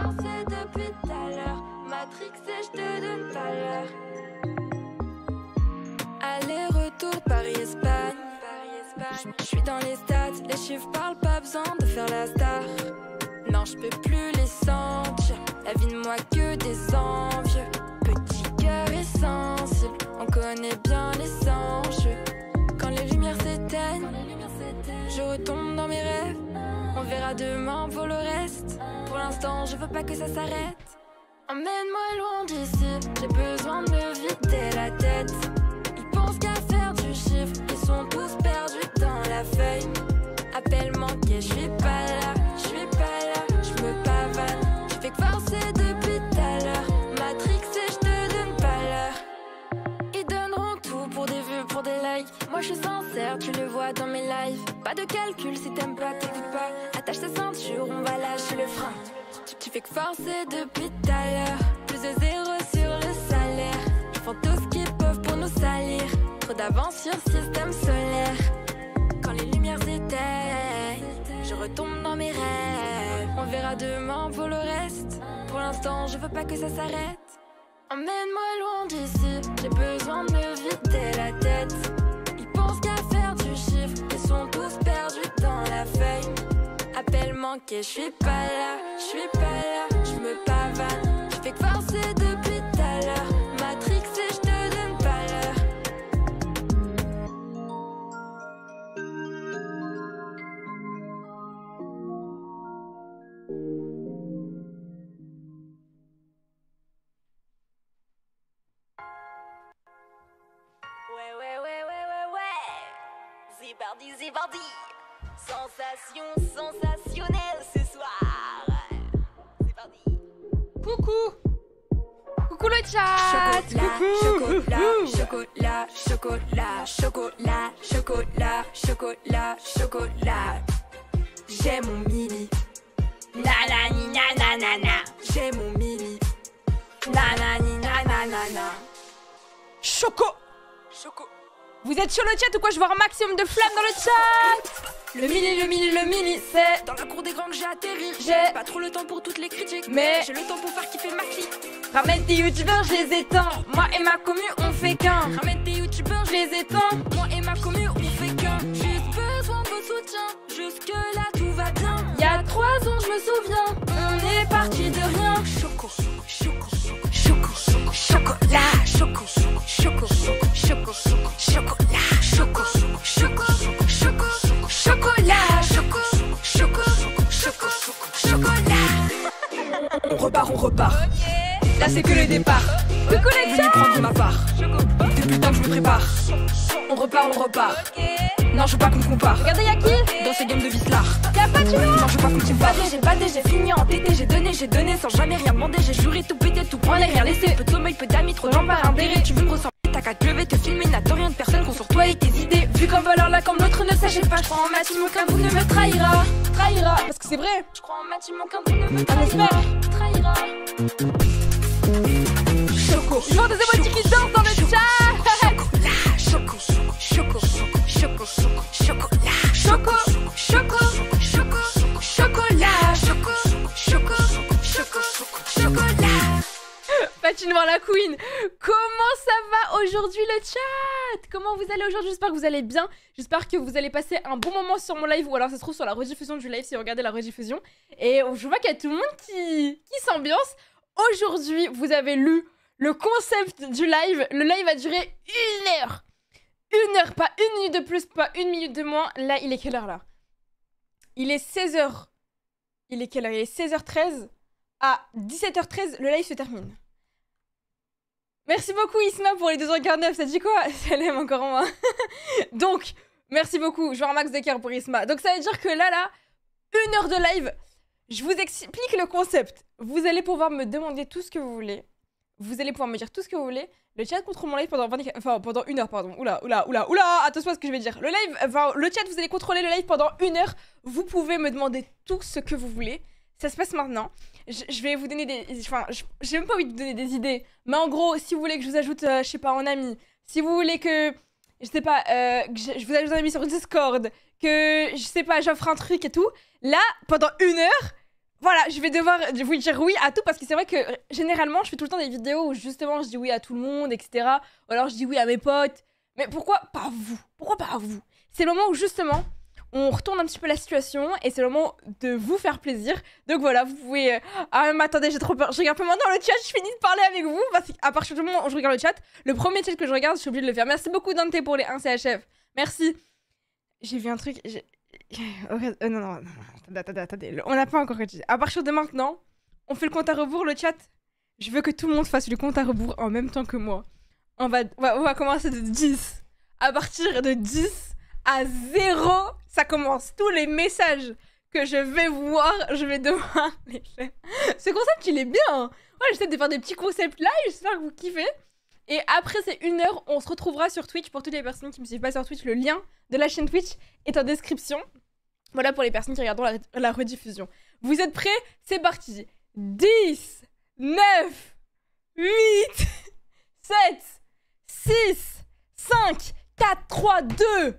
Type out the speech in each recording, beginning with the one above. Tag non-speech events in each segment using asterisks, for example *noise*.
forcer depuis tout à l'heure. Matrix et je te donne pas l'heure. Aller-retour Paris-Espagne. Je suis dans les stats, les chiffres parlent, pas besoin de faire la star. Non, je peux plus les sentir. La vie de moi que des envieux. Petit cœur est sensible, on connaît bien les enjeux. Quand les lumières s'éteignent, je retombe dans mes rêves. Verra demain pour le reste. Pour l'instant, je veux pas que ça s'arrête. Emmène-moi loin d'ici, j'ai besoin de me vider la tête. Ils pensent qu'à faire du chiffre, ils sont tous perdus dans la feuille. Appel manqué, je suis pas là, je suis sincère, tu le vois dans mes lives. Pas de calcul si t'aimes pas, t'écoutes pas. Attache ta ceinture, on va lâcher le frein. Tu, fais que forcer depuis tout à l'heure. Plus de zéro sur le salaire. Ils font tout ce qu'ils peuvent pour nous salir. Trop d'avance sur système solaire. Quand les lumières s'éteignent, je retombe dans mes rêves. On verra demain pour le reste. Pour l'instant, je veux pas que ça s'arrête. Emmène-moi loin d'ici, j'ai besoin de me vider la tête. Sont tous perdus dans la feuille. Appel manqué, je suis pas là, je suis pas là, je me pavane. Je fais que ouais. Zibardi, zibardi. Sensation sensationnelle ce soir. Zibardi. Coucou Coucou le chat Chocolat, chocolat, chocolat, chocolat, chocolat, chocolat, chocolat, chocolat. J'ai mon mini. Na na ni na na na na. J'ai mon mini. Na na ni na na na na. Choco Choco. Vous êtes sur le chat ou quoi Je vois un maximum de flammes dans le chat Le mini, le mini, le mini, c'est dans la cour des grands que j'ai atterri. J'ai pas trop le temps pour toutes les critiques, Mais- j'ai le temps pour faire kiffer ma clique. Ramène tes youtubeurs, je les éteins Moi et ma commu, on fait qu'un Ramène tes youtubeurs, je les éteins. Moi et ma commu, on fait qu'un. Juste besoin de votre soutien. Jusque là, tout va bien. Il y a trois ans, je me souviens On est parti de rien. Choco, chocolat. Choco, choco, choco, choco, choco, choco, chocolat. Choco, choco, choco, choco, choco, choco, chocolat. Choco, choco, choco, choco, choco, chocolat. On repart, on repart. Là, c'est que le départ. Coucou les Venu prendre ma part. Depuis le temps que je me prépare. On repart, on repart. Non, je veux pas qu'on me compare. Regardez, y'a qui Dans ces games de vislard. Y'a pas de Non, je veux pas qu'on me compare. J'ai badé, j'ai fini en tété, j'ai donné, j'ai donné sans jamais rien demander. J'ai juré tout péter, tout prendre et rien laisser. Peu de sommeil, peu d'amis, trop de gens par intérêt. Tu veux me ressembler, t'as qu'à te lever, te filmer, n'attends rien de personne, qu'on sur toi et tes idées. Vu comme voleur là, comme l'autre, ne sachez pas, je crois en maths, aucun vous ne me trahira. Trahira Parce que c'est vrai Je crois en maths, aucun vous ne me On trahira. Trahira. Choco, Je vois des émotions qui dansent dans le chat voir la queen Comment ça va aujourd'hui le chat? Comment vous allez aujourd'hui? J'espère que vous allez bien. J'espère que vous allez passer un bon moment sur mon live ou alors ça se trouve sur la rediffusion du live si vous regardez la rediffusion. Et je vois qu'il y a tout le monde qui, qui s'ambiance. Aujourd'hui, vous avez lu le concept du live. Le live a duré une heure. Une heure, pas une minute de plus, pas une minute de moins. Là, il est quelle heure là? Il est 16h. Il est quelle heure? Il est 16h13. À 17h13, le live se termine. Merci beaucoup Isma pour les 2h49, ça dit quoi? *laughs* Ça l'aime encore en moins. *laughs* Donc, merci beaucoup, un max d'écart pour Isma. Donc ça veut dire que là, là, une heure de live, je vous explique le concept. Vous allez pouvoir me demander tout ce que vous voulez. Vous allez pouvoir me dire tout ce que vous voulez. Le chat contrôle mon live pendant 20... enfin, pendant une heure, pardon. Oula, oula, oula, oula, attention à ce que je vais dire. Le live, le chat, vous allez contrôler le live pendant une heure. Vous pouvez me demander tout ce que vous voulez. Ça se passe maintenant. Je, vais vous donner des... Enfin, j'ai même pas envie de vous donner des idées. Mais en gros, si vous voulez que je vous ajoute, euh, je sais pas, en ami, si vous voulez que, je sais pas, euh, que je, vous ajoute en ami sur Discord, que, je sais pas, j'offre un truc et tout, là, pendant une heure, Voilà, je vais devoir vous dire oui à tout parce que c'est vrai que généralement je fais tout le temps des vidéos où justement je dis oui à tout le monde, etc. Ou alors je dis oui à mes potes. Mais pourquoi pas vous? Pourquoi pas vous? C'est le moment où justement on retourne un petit peu la situation et c'est le moment de vous faire plaisir. Donc voilà, vous pouvez. euh, Ah, mais attendez, j'ai trop peur. Je regarde peu maintenant le chat, je finis de parler avec vous. Parce qu'à partir du moment où je regarde le chat, le premier chat que je regarde, je suis obligée de le faire. Merci beaucoup, Dante, pour les 1 CHF. Merci. J'ai vu un truc. *laughs* euh, non, non, attendez, attendez, On n'a pas encore rédigé. À partir de maintenant, on fait le compte à rebours, le chat. Je veux que tout le monde fasse le compte à rebours en même temps que moi. On va, on va, on va commencer de 10. À partir de 10 à 0, ça commence. Tous les messages que je vais voir, je vais devoir *laughs* les faire. Ce concept, il est bien. hein. J'essaie de faire des petits concepts live, j'espère que vous kiffez. Et après ces une heure, on se retrouvera sur Twitch. Pour toutes les personnes qui ne me suivent pas sur Twitch, le lien de la chaîne Twitch est en description. Voilà pour les personnes qui regarderont la, rediffusion. Vous êtes prêts? C'est parti 10, 9, 8, 7, 6, 5, 4, 3, 2,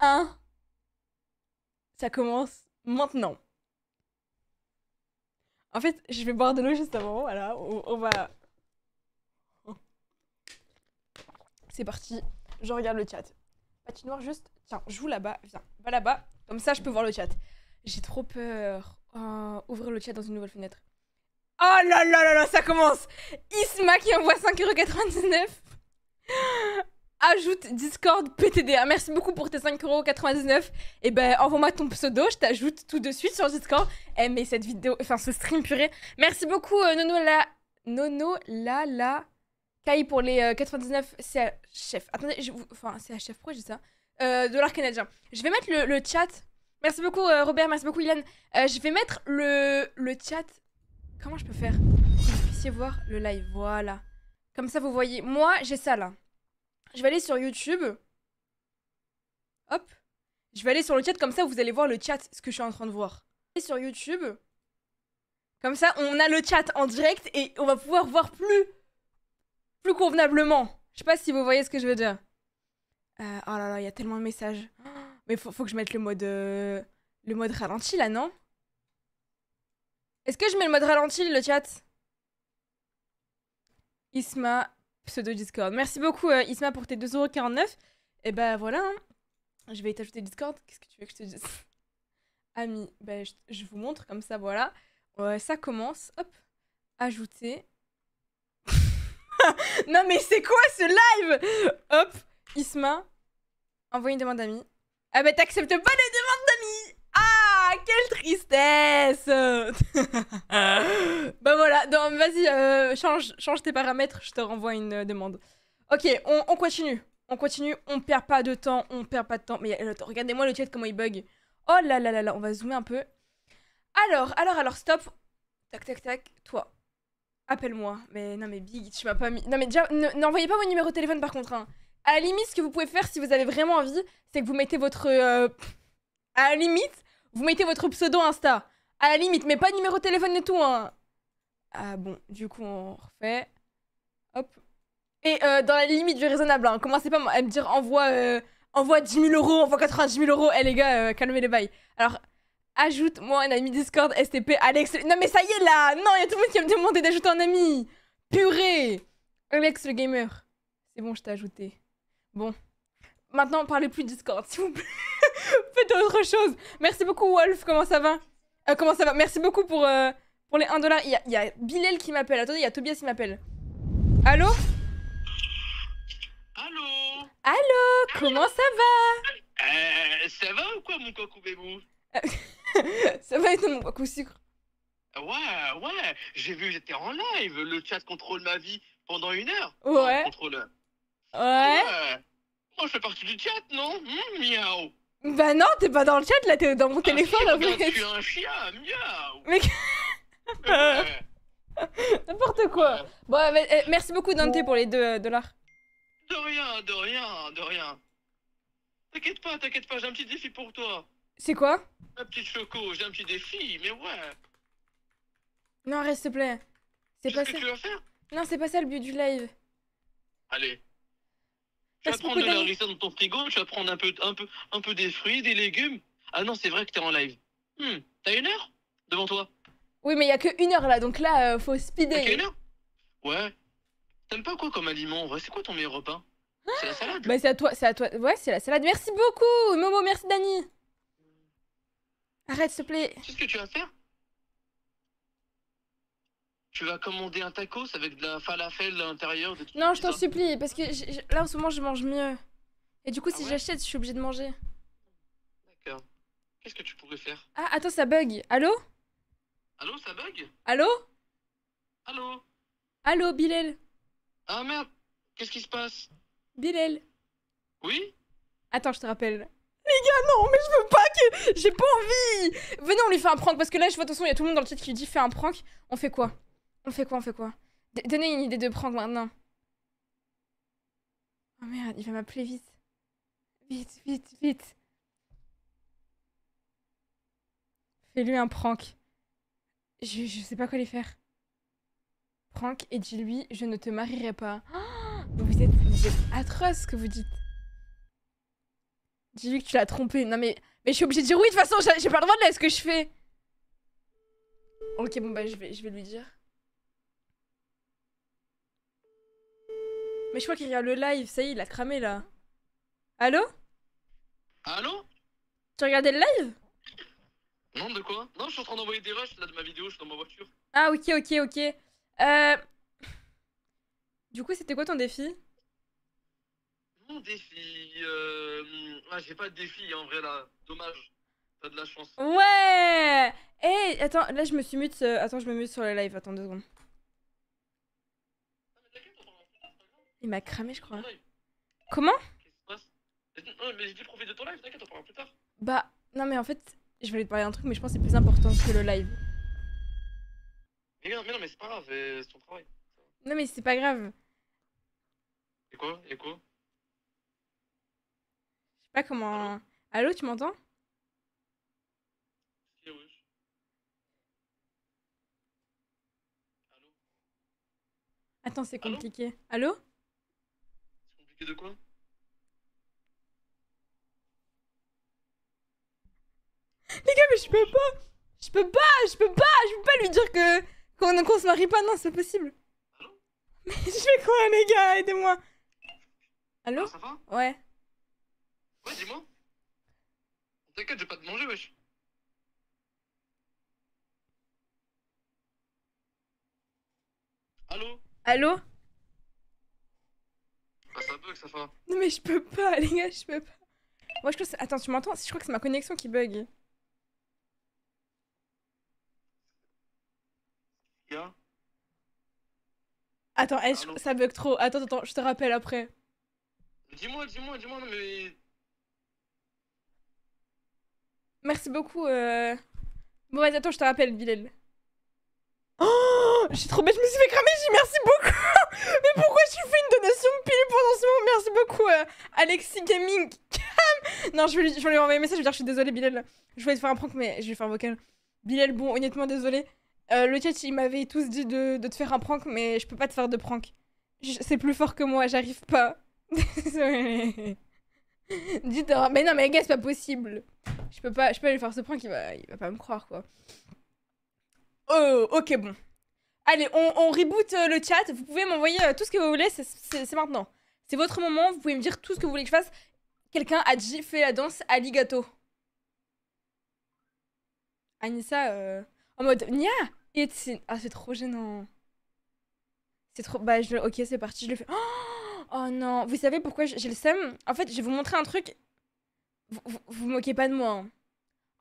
1. Ça commence maintenant. En fait, je vais boire de l'eau juste avant. Voilà, on, on va. C'est parti. Je regarde le chat. Patinoire juste. Tiens, joue là-bas. Viens, va là-bas. Comme ça, je peux voir le chat. J'ai trop peur. Oh, ouvrir le chat dans une nouvelle fenêtre. Oh là là là là, ça commence. Isma qui envoie 5,99€. Ajoute Discord PTDA. Merci beaucoup pour tes 5,99€. Et ben, envoie-moi ton pseudo, je t'ajoute tout de suite sur Discord. Eh, mais cette vidéo, enfin, ce stream purée. Merci beaucoup, euh, Nono la. Nono la la. Kai pour les euh, 99 CHF. Attendez, je vous... enfin, CHF, pourquoi j'ai ça? Euh, Dollars canadiens. Je vais mettre le, le chat. Merci beaucoup, euh, Robert, merci beaucoup, Ilan. Euh, je vais mettre le, le chat. Comment je peux faire que vous puissiez voir le live? Voilà. Comme ça, vous voyez. Moi, j'ai ça là. Je vais aller sur YouTube. Hop. Je vais aller sur le chat, comme ça, vous allez voir le chat, ce que je suis en train de voir. Et sur YouTube. Comme ça, on a le chat en direct et on va pouvoir voir plus, plus convenablement. Je sais pas si vous voyez ce que je veux dire. Euh, oh là là, il y a tellement de messages. *gasps* Mais faut, que je mette le mode, euh, le mode ralenti là, non? Est-ce que je mets le mode ralenti, le chat? Isma, pseudo Discord. Merci beaucoup, euh, Isma, pour tes 2,49€. Et ben voilà, hein. je vais t'ajouter Discord. Qu'est-ce que tu veux que je te dise? *laughs* Ami, ben, je, je vous montre comme ça, voilà. Ouais, ça commence. Hop, ajouter. *laughs* non mais c'est quoi ce live? Hop, Isma, envoie une demande d'amis. Ah bah t'acceptes pas les demandes d'amis Ah, quelle tristesse *laughs* Bah voilà, vas-y, euh, change, tes paramètres, je te renvoie une euh, demande. Ok, on, on continue. On continue, on perd pas de temps, on perd pas de temps. Mais euh, regardez-moi le chat comment il bug. Oh là là là là, on va zoomer un peu. Alors, alors, alors, stop. Tac, tac, tac, toi. Appelle-moi. Mais non, mais Big, tu m'as pas mis. Non, mais déjà, ne- n'envoyez pas vos numéros de téléphone par contre. hein. À la limite, ce que vous pouvez faire si vous avez vraiment envie, c'est que vous mettez votre. euh, À la limite, vous mettez votre pseudo Insta. À la limite, mais pas numéro de téléphone et tout, hein. Ah bon, du coup, on refait. Hop. Et euh, dans la limite du raisonnable, hein. Commencez pas à me dire envoie, euh, envoie 10 000 euros, envoie 90 000 euros. Eh les gars, calmez les bails. Alors, ajoute-moi un ami Discord STP Alex. Non mais ça y est là Non, il y a tout le monde qui va me demander d'ajouter un ami Purée Alex le gamer. C'est bon, je t'ai ajouté. Bon. Maintenant, parlez plus de Discord, s'il vous plaît. *laughs* Faites autre chose. Merci beaucoup, Wolf. Comment ça va? Euh, Comment ça va? Merci beaucoup pour, euh, pour les 1 dollar. Il y a, il y a Bilal qui m'appelle. Attendez, il y a Tobias qui m'appelle. Allô? Allô? Comment ça va? Euh, Ça va ou quoi mon coq ou bébou? *laughs* Ça va être mon coup sucre? Ouais, ouais, j'ai vu, j'étais en live, le chat contrôle ma vie pendant une heure. Ouais. Contrôle. Ouais. Moi je fais partie du chat, non Hum, Miaou. Bah non, t'es pas dans le chat là, t'es dans mon téléphone Ah, en si, regarde, fait. Je suis un chien, miaou. Mais- Ouais. *laughs* N'importe quoi. Bon, bah, euh, merci beaucoup Dante pour les 2 dollars. De rien, de rien, de rien. T'inquiète pas, t'inquiète pas, j'ai un petit défi pour toi. C'est quoi? Ma petite choco, j'ai un petit défi, mais ouais. Non, reste s'il te plaît. C'est pas ça. que tu vas faire? Non, c'est pas ça le but du live. Allez. Tu vas prendre de beaucoup, la Dani. ricette dans ton frigo, tu vas prendre un peu, un peu, un peu des fruits, des légumes. Ah non, c'est vrai que t'es en live. Hmm, t'as une heure devant toi. Oui, mais il y a que une heure là, donc là, euh, faut T'as speeder. qu'une heure? Ouais. T'aimes pas quoi comme aliment en vrai? C'est quoi ton meilleur repas? C'est la salade Bah, c'est à toi, c'est à toi. Ouais, c'est la salade. Merci beaucoup, Momo, merci Dani. Arrête, s'il te plaît. Tu sais ce que tu vas faire? Tu vas commander un tacos avec de la falafel à l'intérieur. Non, je t'en supplie, parce que là, en ce moment, je mange mieux. Et du coup, Ah si ouais j'achète, je suis obligée de manger. D'accord. Qu'est-ce que tu pourrais faire? Ah, attends, ça bug. Allô? Allô, ça bug? Allô? Allô? Allô, Bilal? Ah merde Qu'est-ce qui se passe? Bilal? Oui? Attends, je te rappelle. Les gars, non, mais je veux pas que. J'ai pas envie Venez, on lui fait un prank, parce que là, je vois, de toute façon, il y a tout le monde dans le chat qui lui dit fais un prank. On fait quoi? On fait quoi On fait quoi? Donnez une idée de prank maintenant. Oh merde, il va m'appeler vite. Vite, vite, vite. Fais-lui un prank. Je, je sais pas quoi lui faire. Prank et dis-lui je ne te marierai pas. *gasps* Vous, êtes, atroce ce que vous dites. Dis-lui que tu l'as trompé. Non mais, je suis obligée de dire oui de toute façon, j'ai pas le droit de laisser ce que je fais. Ok, bon bah je vais lui dire. Mais je crois qu'il regarde le live, ça y est, il a cramé là. Allô? Allô? Tu regardais le live? Non, de quoi? Non, je suis en train d'envoyer des rushs là de ma vidéo, je suis dans ma voiture. Ah ok, ok, ok. Euh... Du coup, c'était quoi ton défi? Mon défi. Euh... Ah, j'ai pas de défi en vrai là. Dommage. T'as de la chance. Ouais Eh, attends, là je me suis mute. euh, Attends, je me mute sur le live. Attends deux secondes. Il m'a cramé, je crois. Comment Qu'est-ce qui se passe Non, mais j'ai dit profite de ton live, t'inquiète, on parlera plus tard. Bah, non mais en fait, je voulais te parler d'un truc, mais je pense que c'est plus important que le live. Mais non, mais, non, mais c'est pas grave, euh, c'est ton travail. Non mais c'est pas grave. Et quoi? Et quoi? Je sais pas comment... Allô, tu m'entends? Allô? Attends, c'est Allô? compliqué. Allô? compliqué de quoi? Les gars, mais je peux pas! Je peux pas! Je peux pas! Je peux pas lui dire que... Qu'on qu'on se marie pas, non, c'est pas possible. Allô? Mais je fais quoi, les gars? Aidez-moi. Allô? Ah, Ça va? Ouais. Ouais, dis-moi. T'inquiète, je vais pas te manger, wesh. Allô? Allô? Bah, ça bug, ça va. Non mais je peux pas, *laughs* les gars, je peux pas. Moi, je crois que Attends, tu m'entends? Je crois que c'est ma connexion qui bug. Attends, je- ça bug trop. Attends, attends, je te rappelle après. Dis-moi, dis-moi, dis-moi, non mais. Merci beaucoup. Euh... Bon, vas-y, attends, je te rappelle, Bilal. Oh suis trop bête, je me suis fait cramer, j'ai merci beaucoup *laughs* Mais pourquoi tu fais une donation pile pendant ce moment? Merci beaucoup, euh, Alexis Gaming. *laughs* non, je vais, lui, je lui envoyer un message, je vais dire je suis désolée, Bilal. Je voulais te faire un prank, mais je vais faire un vocal. Bilal, bon, honnêtement, désolé. Euh, le chat, il m'avait tous dit de, de te faire un prank, mais je peux pas te faire de prank. C'est plus fort que moi, j'arrive pas. *laughs* Désolée. Dites, mais non, mais les gars, c'est pas possible. Je peux pas, je peux pas lui faire ce prank, il va, il va pas me croire, quoi. Oh, ok, bon. Allez, on, reboot euh, le chat. Vous pouvez m'envoyer euh, tout ce que vous voulez, c'est- maintenant. C'est votre moment, vous pouvez me dire tout ce que vous voulez que je fasse. Quelqu'un a dit fait la danse Aligato. Anissa, euh, en mode Nia Ah, c'est trop gênant. C'est trop. Bah, je... ok, c'est parti, je le fais. *gasps* Oh, non, vous savez pourquoi j'ai le seum? En fait, je vais vous montrer un truc. Vous vous, vous moquez pas de moi. hein.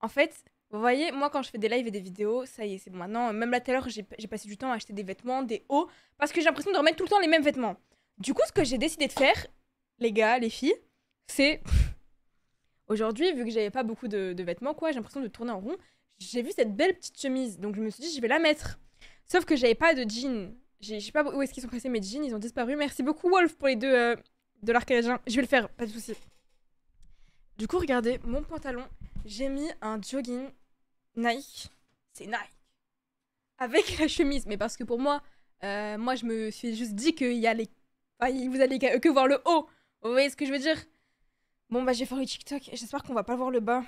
En fait, vous voyez, moi quand je fais des lives et des vidéos, ça y est, c'est bon. Maintenant, même là tout à l'heure, j'ai passé du temps à acheter des vêtements, des hauts, parce que j'ai l'impression de remettre tout le temps les mêmes vêtements. Du coup, ce que j'ai décidé de faire, les gars, les filles, c'est. *laughs* Aujourd'hui, vu que j'avais pas beaucoup de, vêtements, quoi, j'ai l'impression de tourner en rond. J'ai vu cette belle petite chemise, donc je me suis dit, je vais la mettre. Sauf que j'avais pas de jeans. Je sais pas où est-ce qu'ils sont passés mes jeans, ils ont disparu. Merci beaucoup, Wolf, pour les deux euh, de l'arcadien. Je vais le faire, pas de soucis. Du coup, regardez, mon pantalon, j'ai mis un jogging Nike. C'est Nike. Avec la chemise. Mais parce que pour moi, euh, moi, je me suis juste dit qu'il y a les. Enfin, vous allez que voir le haut. Vous voyez ce que je veux dire? Bon, bah, je vais faire le TikTok. J'espère qu'on va pas voir le bas.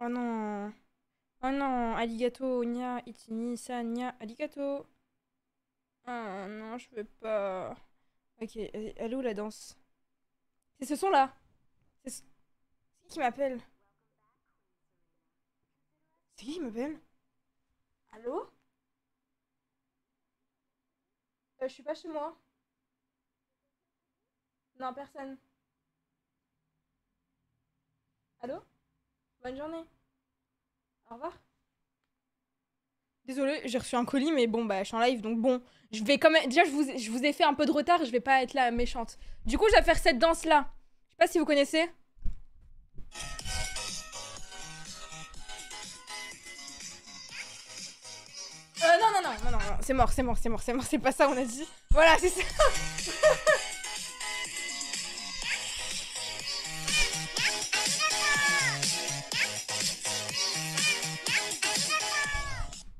Oh non. Oh non, aligato, nya, itini, sa, nya, aligato. Oh non, je veux pas. Ok, elle où la danse? C'est ce. C'est ce- c'est qui qui m'appelle C'est qui qui m'appelle Allô? Euh, Je suis pas chez moi. Non, personne. Allô? Bonne journée. Au revoir. Désolée, j'ai reçu un colis, mais bon, bah, je suis en live, donc bon. Je vais quand même... Déjà, je vous, ai- je vous ai fait un peu de retard, je vais pas être là méchante. Du coup, je vais faire cette danse-là. Je sais pas si vous connaissez. C'est mort, c'est mort, c'est mort, c'est mort, c'est pas ça, on a dit. Voilà, c'est ça.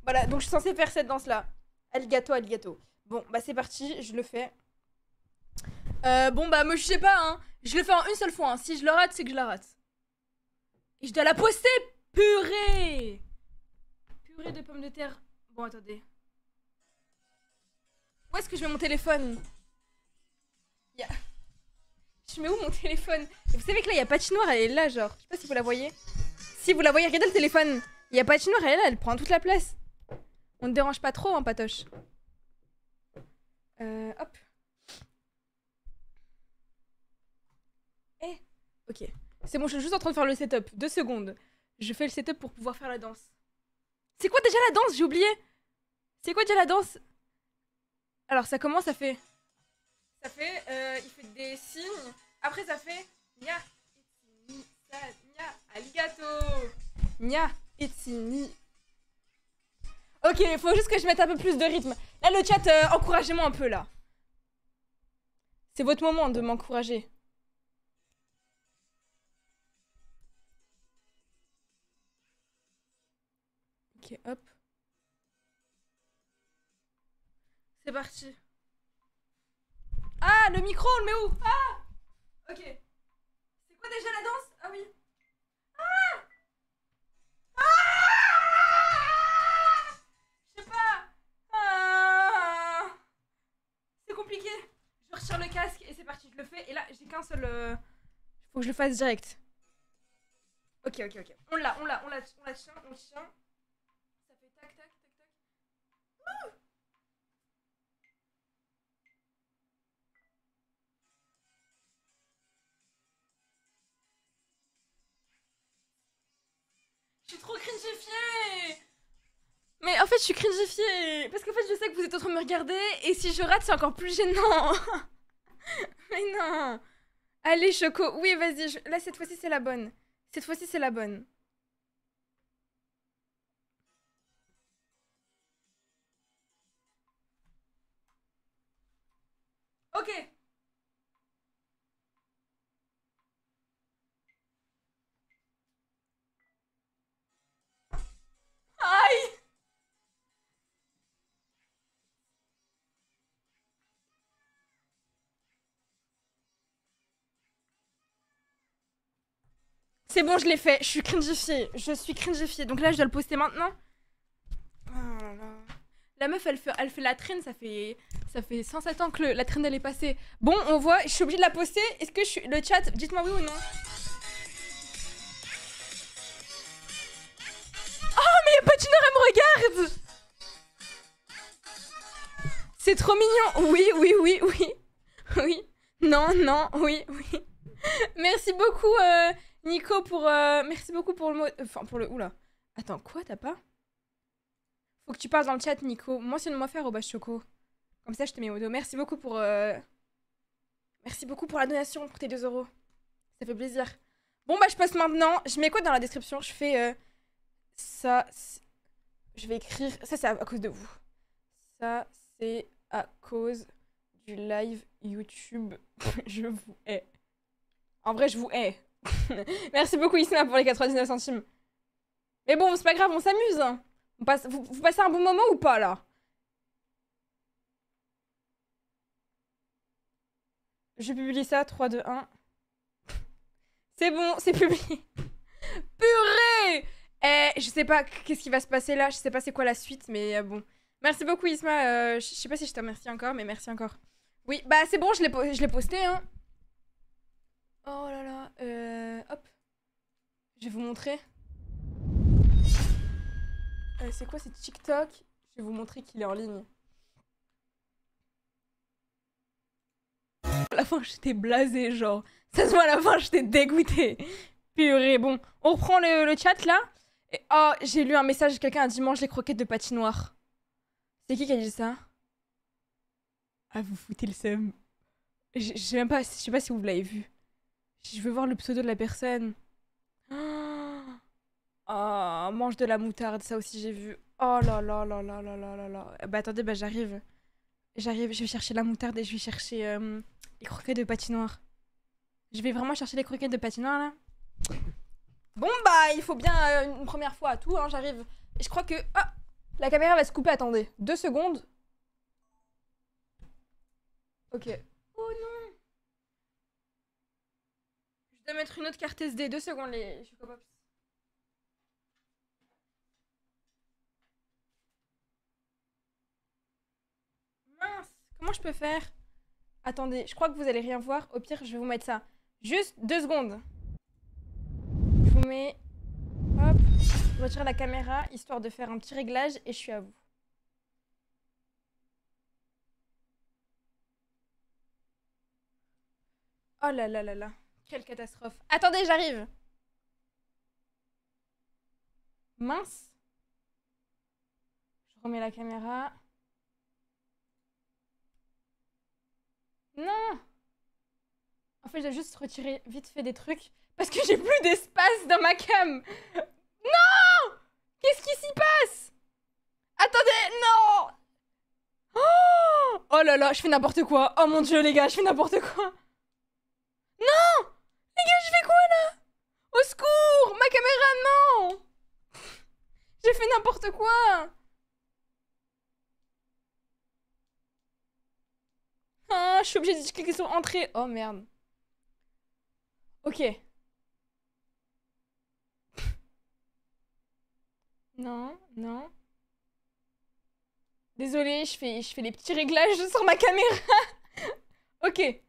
Voilà, donc je suis censée faire cette danse-là. Alligato, alligato. Bon, bah c'est parti, je le fais. Euh, bon, bah me jugez pas, hein. Je le fais en une seule fois. hein. Si je le rate, c'est que je la rate. Et je dois la poster Purée Purée de pommes de terre. Bon, attendez. Où est-ce que je mets mon téléphone Y a- Je mets où mon téléphone Vous savez que là, il y a patinoire, elle est là, genre. Je sais pas si vous la voyez. Si vous la voyez, regardez le téléphone. Il y a patinoire, elle est là, elle prend toute la place. On ne dérange pas trop, hein, Patoche. Euh, hop. Eh, ok. C'est bon, je suis juste en train de faire le setup. Deux secondes. Je fais le setup pour pouvoir faire la danse. C'est quoi déjà la danse? J'ai oublié. C'est quoi déjà la danse? Alors, ça commence, ça fait... Ça fait... euh, il fait des signes. Après, ça fait... Nya, itini, sa, nya, aligato. Nya, itini. Ok, il faut juste que je mette un peu plus de rythme. Là, le chat, euh, encouragez-moi un peu, là. C'est votre moment de m'encourager. Ok, hop. C'est parti. Ah, le micro, on le met où? Ah Ok. C'est quoi déjà la danse? Ah oui. Ah Ah Je sais pas. Ah C'est compliqué. Je retire le casque et c'est parti, je le fais. Et là, j'ai qu'un seul... euh, Faut que je le fasse direct. Ok, ok, ok. On l'a, on l'a, on l'a, on la tient, on tient. Ça fait tac, tac, tac, tac. Je fait, je suis cringifiée Parce qu'en fait, je sais que vous êtes en train de me regarder, et si je rate, c'est encore plus gênant. *laughs* Mais non. Allez, Choco, oui, vas-y, là, cette fois-ci, c'est la bonne. Cette fois-ci, c'est la bonne. Ok. Aïe C'est bon, je l'ai fait. Je suis cringifiée. Je suis cringifiée. Donc là, je dois le poster maintenant. Oh. La meuf, elle fait, elle fait la traîne. Ça fait, ça fait 107 ans que la traîne, elle est passée. Bon, on voit. Je suis obligée de la poster. Est-ce que je suis... Le chat, dites-moi oui ou non. Oh, mais y'a Patineur, elle me regarde C'est trop mignon. Oui, oui, oui, oui. Oui. Non, non, oui, oui. Merci beaucoup, euh, Nico, pour... euh, Merci beaucoup pour le mot... Enfin, pour le... Oula. Attends, quoi, t'as pas? Faut que tu parles dans le chat, Nico. Mentionne-moi faire au choco. Comme ça, je te mets au dos. Merci beaucoup pour... euh, Merci beaucoup pour la donation, pour tes 2 euros. Ça fait plaisir. Bon, bah, je passe maintenant. Je mets quoi dans la description? Je fais... euh, Ça... Je vais écrire... Ça, c'est à cause de vous. Ça, c'est à cause du live YouTube. *laughs* je vous hais. En vrai, je vous hais. *laughs* Merci beaucoup, Isma, pour les 99 centimes. Mais bon, c'est pas grave, on s'amuse. hein. Passe... vous, passez un bon moment ou pas, là? Je publie ça, 3, 2, 1. C'est bon, c'est publié. *laughs* Purée Eh, je sais pas qu'est-ce qui va se passer là. Je sais pas c'est quoi la suite, mais euh, bon. Merci beaucoup, Isma. Euh, je sais pas si je te remercie encore, mais merci encore. Oui, bah c'est bon, je l'ai po- je l'ai posté, hein. Oh là là. Euh, hop. Je vais vous montrer. Euh, c'est quoi, c'est TikTok? Je vais vous montrer qu'il est en ligne. À la fin, j'étais blasée, genre. Ça se voit, à la fin, j'étais dégoûtée. Purée, bon. On reprend le, chat, là. Et, oh, j'ai lu un message, quelqu'un a dit mange les croquettes de patinoire. C'est qui qui a dit ça? Ah, vous foutez le seum. Je je sais même pas, je sais pas si vous l'avez vu. Je veux voir le pseudo de la personne. *gasps* Oh, mange de la moutarde, ça aussi j'ai vu. Oh là là là là là là là là. Bah attendez, bah j'arrive. J'arrive, je vais chercher la moutarde et je vais chercher euh, les croquettes de patinoire. Je vais vraiment chercher les croquettes de patinoire là. Bon bah il faut bien euh, une première fois à tout, hein, j'arrive. Je crois que... Ah La caméra va se couper, attendez. Deux secondes. Ok. Oh non Je dois mettre une autre carte SD. Deux secondes les... Chocopops. Mince Comment je peux faire? Attendez, je crois que vous allez rien voir. Au pire, je vais vous mettre ça. Juste deux secondes. Je vous mets... Hop. Je retire la caméra, histoire de faire un petit réglage, et je suis à vous. Oh là là là là. Quelle catastrophe. Attendez, j'arrive. Mince. Je remets la caméra. Non En fait, dois juste retirer vite fait des trucs parce que j'ai plus d'espace dans ma cam. Non Qu'est-ce qui s'y passe? Attendez, non oh, oh là là, je fais n'importe quoi. Oh mon dieu, les gars, je fais n'importe quoi. Non Les gars, je fais quoi là Au secours Ma caméra, non J'ai fait n'importe quoi Ah, je suis obligée de cliquer sur entrée. Oh merde. Ok. Non, non. Désolée, je fais, je fais les petits réglages sur ma caméra. *laughs* ok.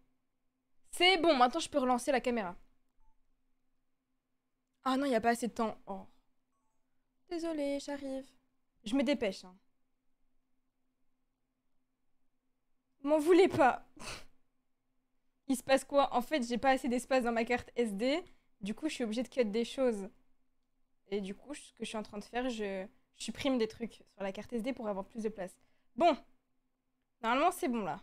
C'est bon, maintenant je peux relancer la caméra. Ah non, il n'y a pas assez de temps. Oh. Désolée, j'arrive. Je me dépêche. Hein. M'en voulez pas. *laughs* Il se passe quoi? En fait, j'ai pas assez d'espace dans ma carte SD. Du coup, je suis obligée de cut des choses. Et du coup, ce que je suis en train de faire, je, je supprime des trucs sur la carte SD pour avoir plus de place. Bon. Normalement, c'est bon là.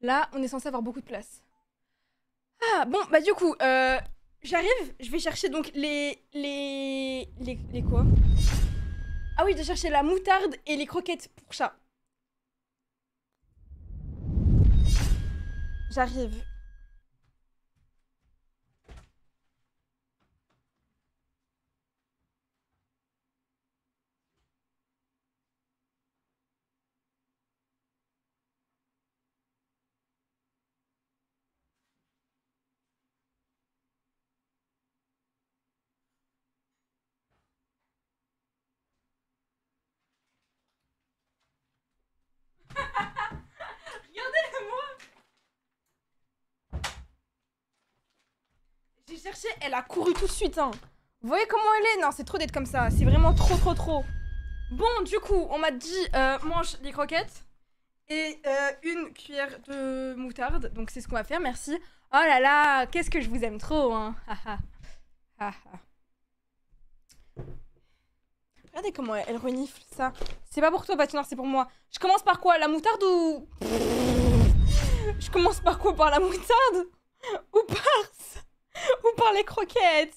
Là, on est censé avoir beaucoup de place. Ah, bon, bah du coup, euh, j'arrive. Je vais chercher donc les... Les... Les, quoi? Ah oui, je dois chercher la moutarde et les croquettes pour chat. J'arrive. Regardez-moi J'ai cherché, elle a couru tout de suite. Hein. Vous voyez comment elle est? Non, c'est trop d'être comme ça. C'est vraiment trop, trop, trop. Bon, du coup, on m'a dit euh, mange les croquettes et euh, une cuillère de moutarde. Donc, c'est ce qu'on va faire. Merci. Oh là là, qu'est-ce que je vous aime trop. Hein. Regardez comment elle renifle ça. C'est pas pour toi, patinoire, c'est pour moi. Je commence par quoi? La moutarde ou? Je commence par quoi? Par la moutarde? Ou par. *laughs* Ou par les croquettes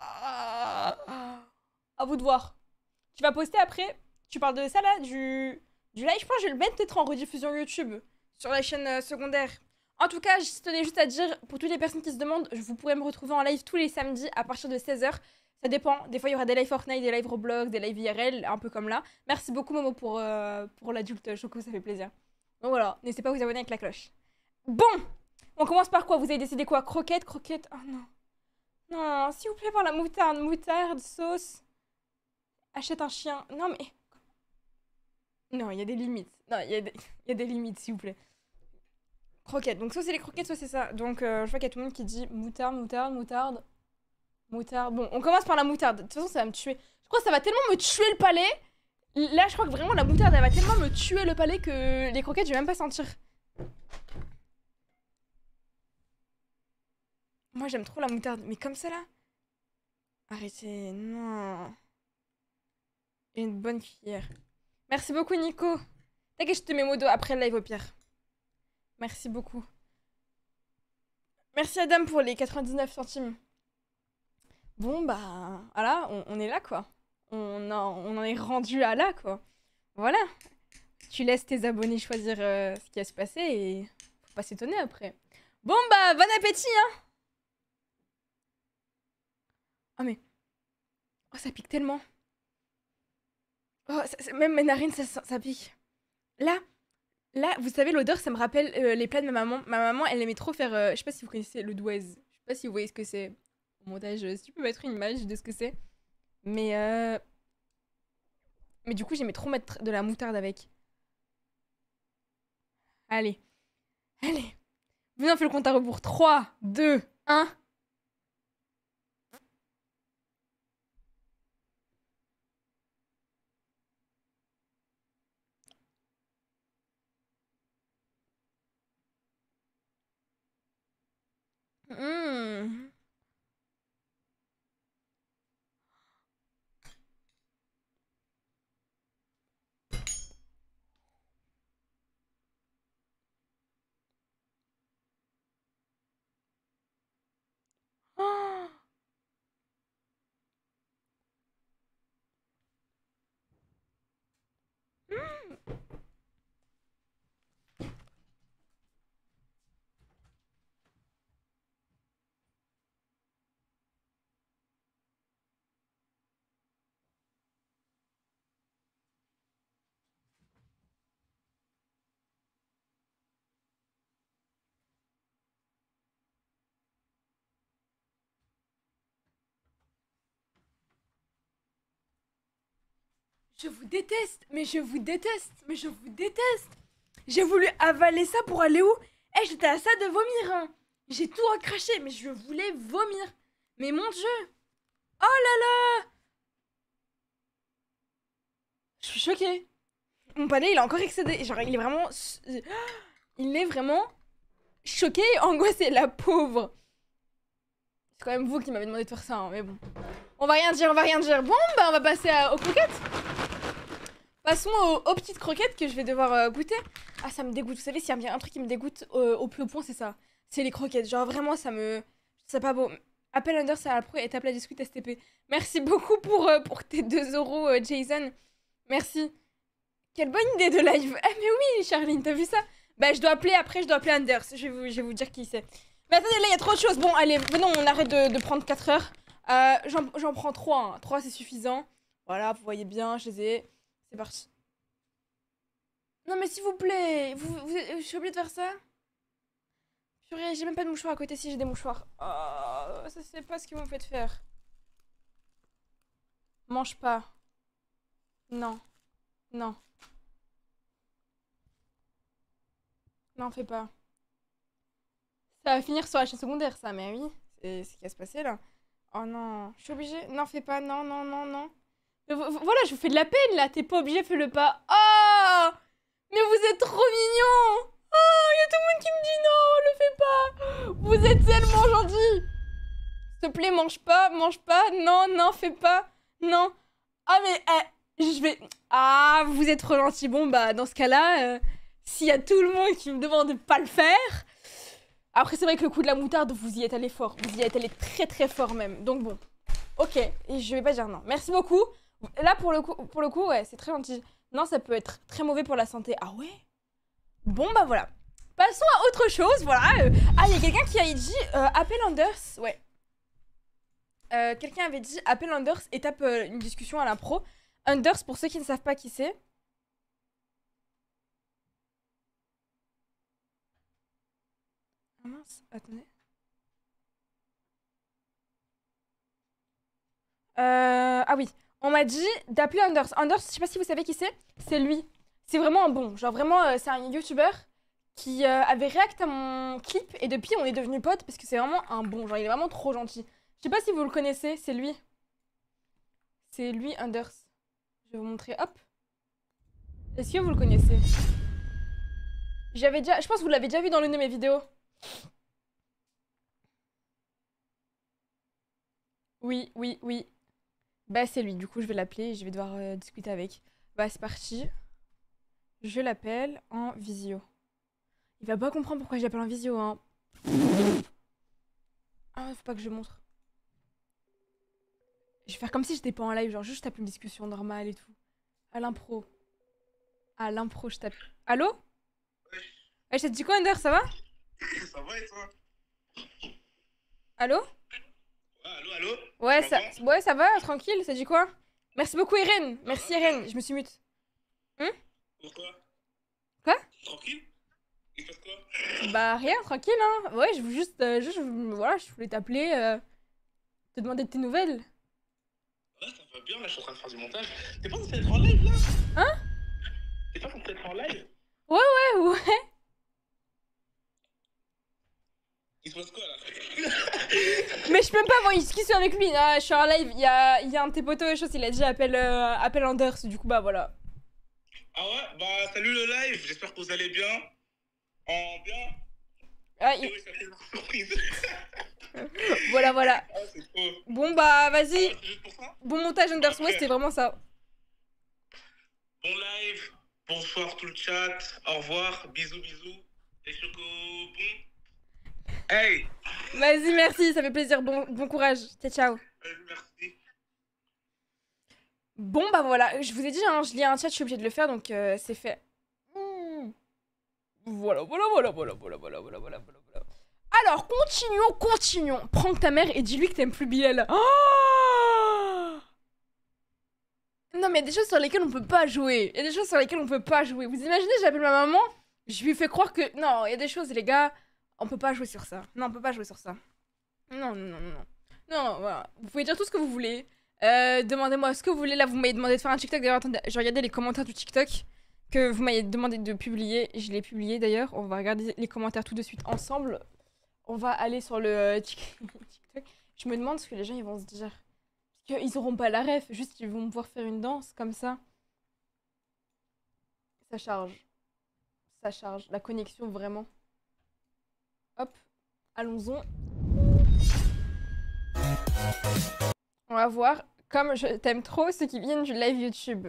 Ah. À vous de voir. Tu vas poster après Tu parles de ça là Du, live Je pense que je vais le mettre peut-être en rediffusion YouTube. Sur la chaîne euh, secondaire. En tout cas, je tenais juste à dire, pour toutes les personnes qui se demandent, vous pourrez me retrouver en live tous les samedis à partir de 16h. Ça dépend. Des fois, il y aura des lives Fortnite, des lives Roblox, des lives IRL, un peu comme là. Merci beaucoup, Momo, pour, euh, pour l'adulte choco, ça fait plaisir. Donc voilà, n'hésitez pas à vous abonner avec la cloche. Bon On commence par quoi? Vous avez décidé quoi? Croquette, croquette Oh non. Non, s'il vous plaît, par la moutarde, moutarde, sauce. Achète un chien. Non, mais. Non, il y a des limites. Non, il y, a des... a des limites, s'il vous plaît. Croquettes. Donc, soit c'est les croquettes, soit c'est ça. Donc, euh, je vois qu'il y a tout le monde qui dit moutarde, moutarde, moutarde. Moutarde. Bon, on commence par la moutarde. De toute façon, ça va me tuer. Je crois que ça va tellement me tuer le palais. Là, je crois que vraiment la moutarde, elle va tellement me tuer le palais que les croquettes, je vais même pas sentir. Moi, j'aime trop la moutarde. Mais comme ça, là Arrêtez. Non. Une bonne cuillère. Merci beaucoup, Nico. T'inquiète, je te mets modo après le live au pire. Merci beaucoup. Merci Adam pour les 99 centimes. Bon, bah, voilà, on, on est là, quoi. On en, on en est rendu à là, quoi. Voilà. Tu laisses tes abonnés choisir euh, ce qui va se passer et faut pas s'étonner après. Bon, bah, bon appétit, hein Oh, mais... Oh, ça pique tellement. Oh, même mes narines, ça, ça pique. Là, là, vous savez, l'odeur, ça me rappelle euh, les plats de ma maman. Ma maman, elle aimait trop faire... euh, je sais pas si vous connaissez le douaise. Je sais pas si vous voyez ce que c'est. Au montage, euh, si tu peux mettre une image de ce que c'est. Mais... Mais du coup, j'aimais trop mettre de la moutarde avec. Allez. Allez. Venez, on fait le compte à rebours. 3, 2, 1. Mmh. Oh. Je vous déteste, mais je vous déteste, mais je vous déteste. J'ai voulu avaler ça pour aller où? Eh, j'étais à ça de vomir. hein. J'ai tout recraché, mais je voulais vomir. Mais mon dieu. Oh là là. Je suis choquée. Mon palais, il a encore excédé. Genre, il est vraiment... *gasps* Il est vraiment choqué et angoissé, la pauvre. C'est quand même vous qui m'avez demandé de faire ça, hein, mais bon. On va rien dire, on va rien dire. Bon, bah on va passer aux croquettes. Passons aux, petites croquettes que je vais devoir euh, goûter. Ah, ça me dégoûte. Vous savez, s'il y a bien un truc qui me dégoûte euh, au plus haut point, c'est ça. C'est les croquettes. Genre, vraiment, ça me. C'est pas beau. Appel Under, à la pro et tape la discute STP. Merci beaucoup pour, euh, pour tes 2 euros, Jason. Merci. Quelle bonne idée de live. Ah, mais oui, Charline, t'as vu ça? Bah, je dois appeler après, je dois appeler Anders. Je vais vous, je vais vous dire qui c'est. Mais attendez, là, il y a trop de choses. Bon, allez, venons, on arrête de, prendre 4 heures. J'en prends 3. 3, c'est suffisant. Voilà, vous voyez bien, je les ai. C'est parti. Non, mais s'il vous plaît, vous, vous- je suis obligée de faire ça Purée, j'ai même pas de mouchoir à côté si j'ai des mouchoirs. Oh, ça c'est pas ce que vous me faites faire. Mange pas. Non. Non. Non, fais pas. Ça va finir sur la chaîne secondaire, ça, mais oui. C'est ce qui va se passer là. Oh non, je suis obligée. Non, fais pas. Non, non, non, non. Voilà, je vous fais de la peine là. T'es pas obligé, fais-le pas. Oh Mais vous êtes trop mignons Oh, il y a tout le monde qui me dit non, le fais pas Vous êtes tellement gentils S'il te plaît, mange pas, mange pas. Non, non, fais pas. Non. Ah, mais eh, je vais. Ah, vous êtes trop gentils. Bon, bah, dans ce cas-là, euh, s'il y a tout le monde qui me demande de pas le faire. Après, c'est vrai que le coup de la moutarde, vous y êtes allé fort. Vous y êtes allé très très fort même. Donc bon. Ok, et je vais pas dire non. Merci beaucoup. Là, pour le coup, pour le coup ouais, c'est très gentil. Non, ça peut être très mauvais pour la santé. Ah ouais? Bon, bah voilà. Passons à autre chose, voilà. euh. Ah, il y a quelqu'un qui a dit euh, appel Anders. Ouais. Euh, quelqu'un avait dit appel Anders et tape euh, une discussion à l'impro. Anders, pour ceux qui ne savent pas qui c'est. Ah mince, attendez. Ah oui, on m'a dit d'appeler Anders. Anders, je sais pas si vous savez qui c'est. C'est lui. C'est vraiment un bon. Genre vraiment, euh, c'est un YouTuber qui euh, avait react à mon clip et depuis on est devenus potes parce que c'est vraiment un bon. Genre il est vraiment trop gentil. Je sais pas si vous le connaissez, c'est lui. C'est lui Anders. Je vais vous montrer. Hop. Est-ce que vous le connaissez? J'avais déjà, je pense que vous l'avez déjà vu dans l'une de mes vidéos. Oui, oui, oui. Bah c'est lui, du coup je vais l'appeler et je vais devoir euh, discuter avec. Bah c'est parti. Je l'appelle en visio. Il va pas comprendre pourquoi je l'appelle en visio, hein. Ah, faut pas que je montre. Je vais faire comme si j'étais pas en live, genre juste je tape une discussion normale et tout. À l'impro. À l'impro, je tape. Allô? Ouais, je te dis quoi, Under, ça va? Ça va et toi? Allô? Allô, allô Ouais, ça, ouais, ça va, tranquille, ça dit quoi? Merci beaucoup, Irène. Merci, Irène. Je me suis mute. Pourquoi? Quoi? Tranquille? Il se passe quoi? Bah, rien, tranquille, hein. Ouais, je veux juste, euh, juste, voilà, je voulais t'appeler, euh, te demander de tes nouvelles. Ouais, ça va bien, là, je suis en train de faire du montage. T'es pas censé être en live, là? Hein? T'es pas censé être en live? Ouais, ouais. *laughs* Il quoi, *laughs* là Mais je peux même pas avoir une discussion avec lui. Ah, je suis en live. Il y a, il y a un de tes potos et chose, il a dit appelle, euh, appelle Anders. Du coup, bah voilà. Ah ouais? Bah, salut le live, j'espère que vous allez bien. En bien Ah, il- oui, ça fait une surprise. *laughs* Voilà, voilà. Ah, trop. Bon, bah Ah vas-y. ça? Bon montage, Anders. Ouais, c'était vraiment ça. Bon live, bonsoir tout le chat, au revoir, bisous, bisous. Et choco, bon. Hey Vas-y, merci. Ça fait plaisir. Bon, bon courage. Ciao, ciao. Merci. Bon, bah voilà. Je vous ai dit, hein, je lis un chat, je suis obligée de le faire, donc euh, c'est fait. Hmm. Voilà, voilà, voilà, voilà, voilà, voilà, voilà, voilà, voilà, voilà. Alors, continuons, continuons. Prends ta mère et dis-lui que t'aimes plus Bilal. Oh non, mais il y a des choses sur lesquelles on peut pas jouer. Il y a des choses sur lesquelles on peut pas jouer. Vous imaginez, j'appelle ma maman, je lui fais croire que. Non, il y a des choses, les gars, on peut pas jouer sur ça. Non, on peut pas jouer sur ça. Non, non, non, non. Non, voilà. Vous pouvez dire tout ce que vous voulez. Euh, demandez-moi ce que vous voulez. Là, vous m'avez demandé de faire un TikTok. D'ailleurs, attendez, je regardais les commentaires du TikTok que vous m'avez demandé de publier. Je l'ai publié d'ailleurs. On va regarder les commentaires tout de suite ensemble. On va aller sur le euh, Tik- *laughs* TikTok. Je me demande ce que les gens ils vont se dire. Parce qu'ils auront pas la ref. Juste, ils vont me voir faire une danse comme ça. Ça charge. Ça charge. La connexion, vraiment. Hop. Allons-y. On va voir. Comme je t'aime trop ceux qui viennent du live YouTube.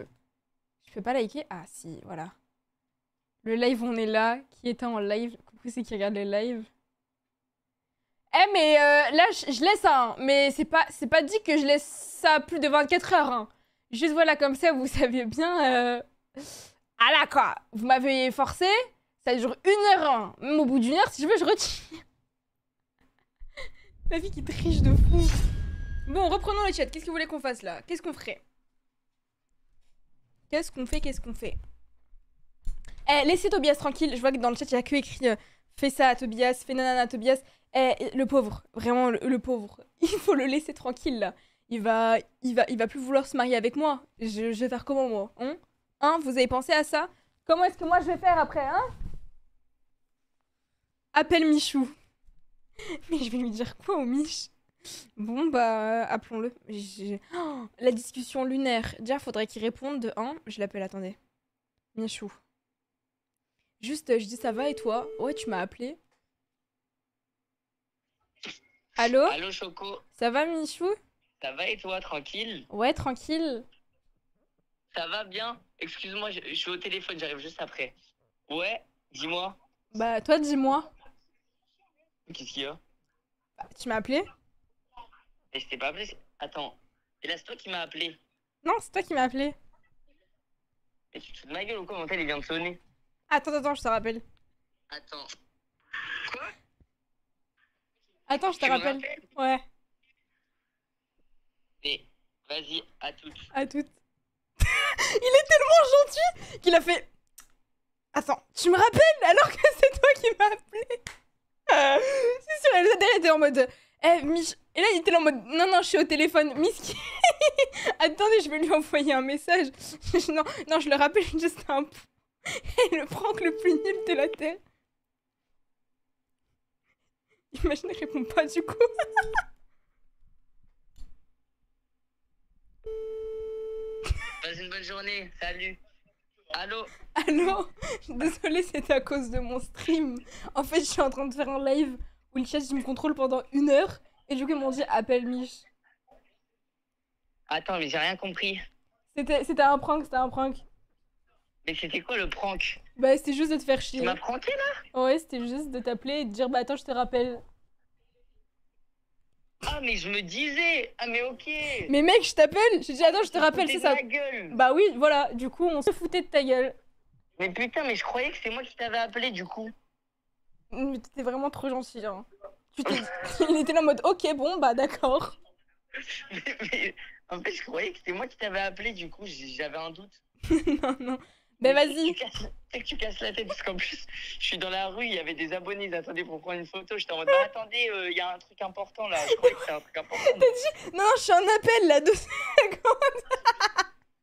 Je peux pas liker? Ah si, voilà. Le live, on est là. Qui était en live Coucou ceux qui regardent le live. Eh mais euh, là, je, laisse ça. Mais c'est pas, pas dit que je laisse ça plus de 24 heures. hein. Juste voilà, comme ça, vous *laughs* savez bien... euh, Ah là quoi Vous m'avez forcé. Ça dure une heure. hein. Même au bout d'une heure, si je veux, je retire. *laughs* La vie qui triche de fou. Bon, reprenons le chat. Qu'est-ce que vous voulez qu'on fasse là? Qu'est-ce qu'on ferait? Qu'est-ce qu'on fait? Qu'est-ce qu'on fait? Eh, laissez Tobias tranquille. Je vois que dans le chat, il y a que écrit euh, Fais ça à Tobias, fais nanana à Tobias. Eh, le pauvre, vraiment le, pauvre. *laughs* Il faut le laisser tranquille là. Il va, il va, il va plus vouloir se marier avec moi. Je, je vais faire comment moi? Hein? Hein? Vous avez pensé à ça? Comment est-ce que moi je vais faire après Hein? Appelle Michou. *laughs* Mais je vais lui dire quoi au Mich? Bon, bah, appelons-le. J'ai- Oh, la discussion lunaire. Déjà, faudrait qu'il réponde de 1. Je l'appelle, attendez. Michou. Juste, euh, je dis ça va et toi? Ouais, tu m'as appelé. Allô? Allô Choco, Ça va, Michou? Ça va et toi, tranquille? Ouais, tranquille. Ça va bien? Excuse-moi, je, je suis au téléphone, j'arrive juste après. Ouais, dis-moi. Bah, toi, dis-moi. Qu'est-ce qu'il y a Bah, tu m'as appelé Et je t'ai pas appelé c'est- Attends, et là c'est toi qui m'as appelé. Non, c'est toi qui m'as appelé. Et tu te fous de ma gueule ou quoi Mon tel il vient de sonner. Attends, attends, je te rappelle. Attends. Quoi Attends, je te rappelle. Ouais, Mais vas-y, à toutes. à toutes. *laughs* Il est tellement gentil qu'il a fait. Attends, tu me rappelles alors que c'est toi qui m'as appelé C'est sûr, elle était en mode. Eh, Mich. Et là, il était en mode non, non, je suis au téléphone. Miss *laughs* Attendez, je vais lui envoyer un message. *laughs* non, non, je le rappelle, juste un p- Et le prank le plus nul de la terre. Imagine, il répond pas du coup. Passe une bonne journée. Salut. Allô Allô *laughs* Désolée, c'était à cause de mon stream. En fait, je suis en train de faire un live où le chat il me contrôle pendant une heure. Et du coup, ils m'ont dit appelle Mich. Attends, mais j'ai rien compris. C'était c'était un prank, c'était un prank. Mais c'était quoi le prank? Bah, c'était juste de te faire Tu chier. m'as pranké là? Ouais, c'était juste de t'appeler et de dire bah attends, je te rappelle. Ah, mais je me disais Ah, mais ok Mais mec, je t'appelle J'ai dit attends, je te rappelle, c'est ça. ma gueule Bah oui, voilà, du coup, on se foutait de ta gueule. Mais putain, mais je croyais que c'est moi qui t'avais appelé du coup. Mais t'étais vraiment trop gentil, hein. Tu *laughs* Il était là en mode ok, bon, bah d'accord. mais, mais- en fait, je croyais que c'était moi qui t'avais appelé du coup, j'avais un doute. *laughs* non, non. Mais vas-y. C'est que tu casses la tête parce qu'en plus, je suis dans la rue, il y avait des abonnés, ils attendaient pour prendre une photo. J'étais en mode, bah attendez, euh, il y a un truc important là. Je croyais que c'était un truc important. *laughs* Non, non, je suis en appel là, deux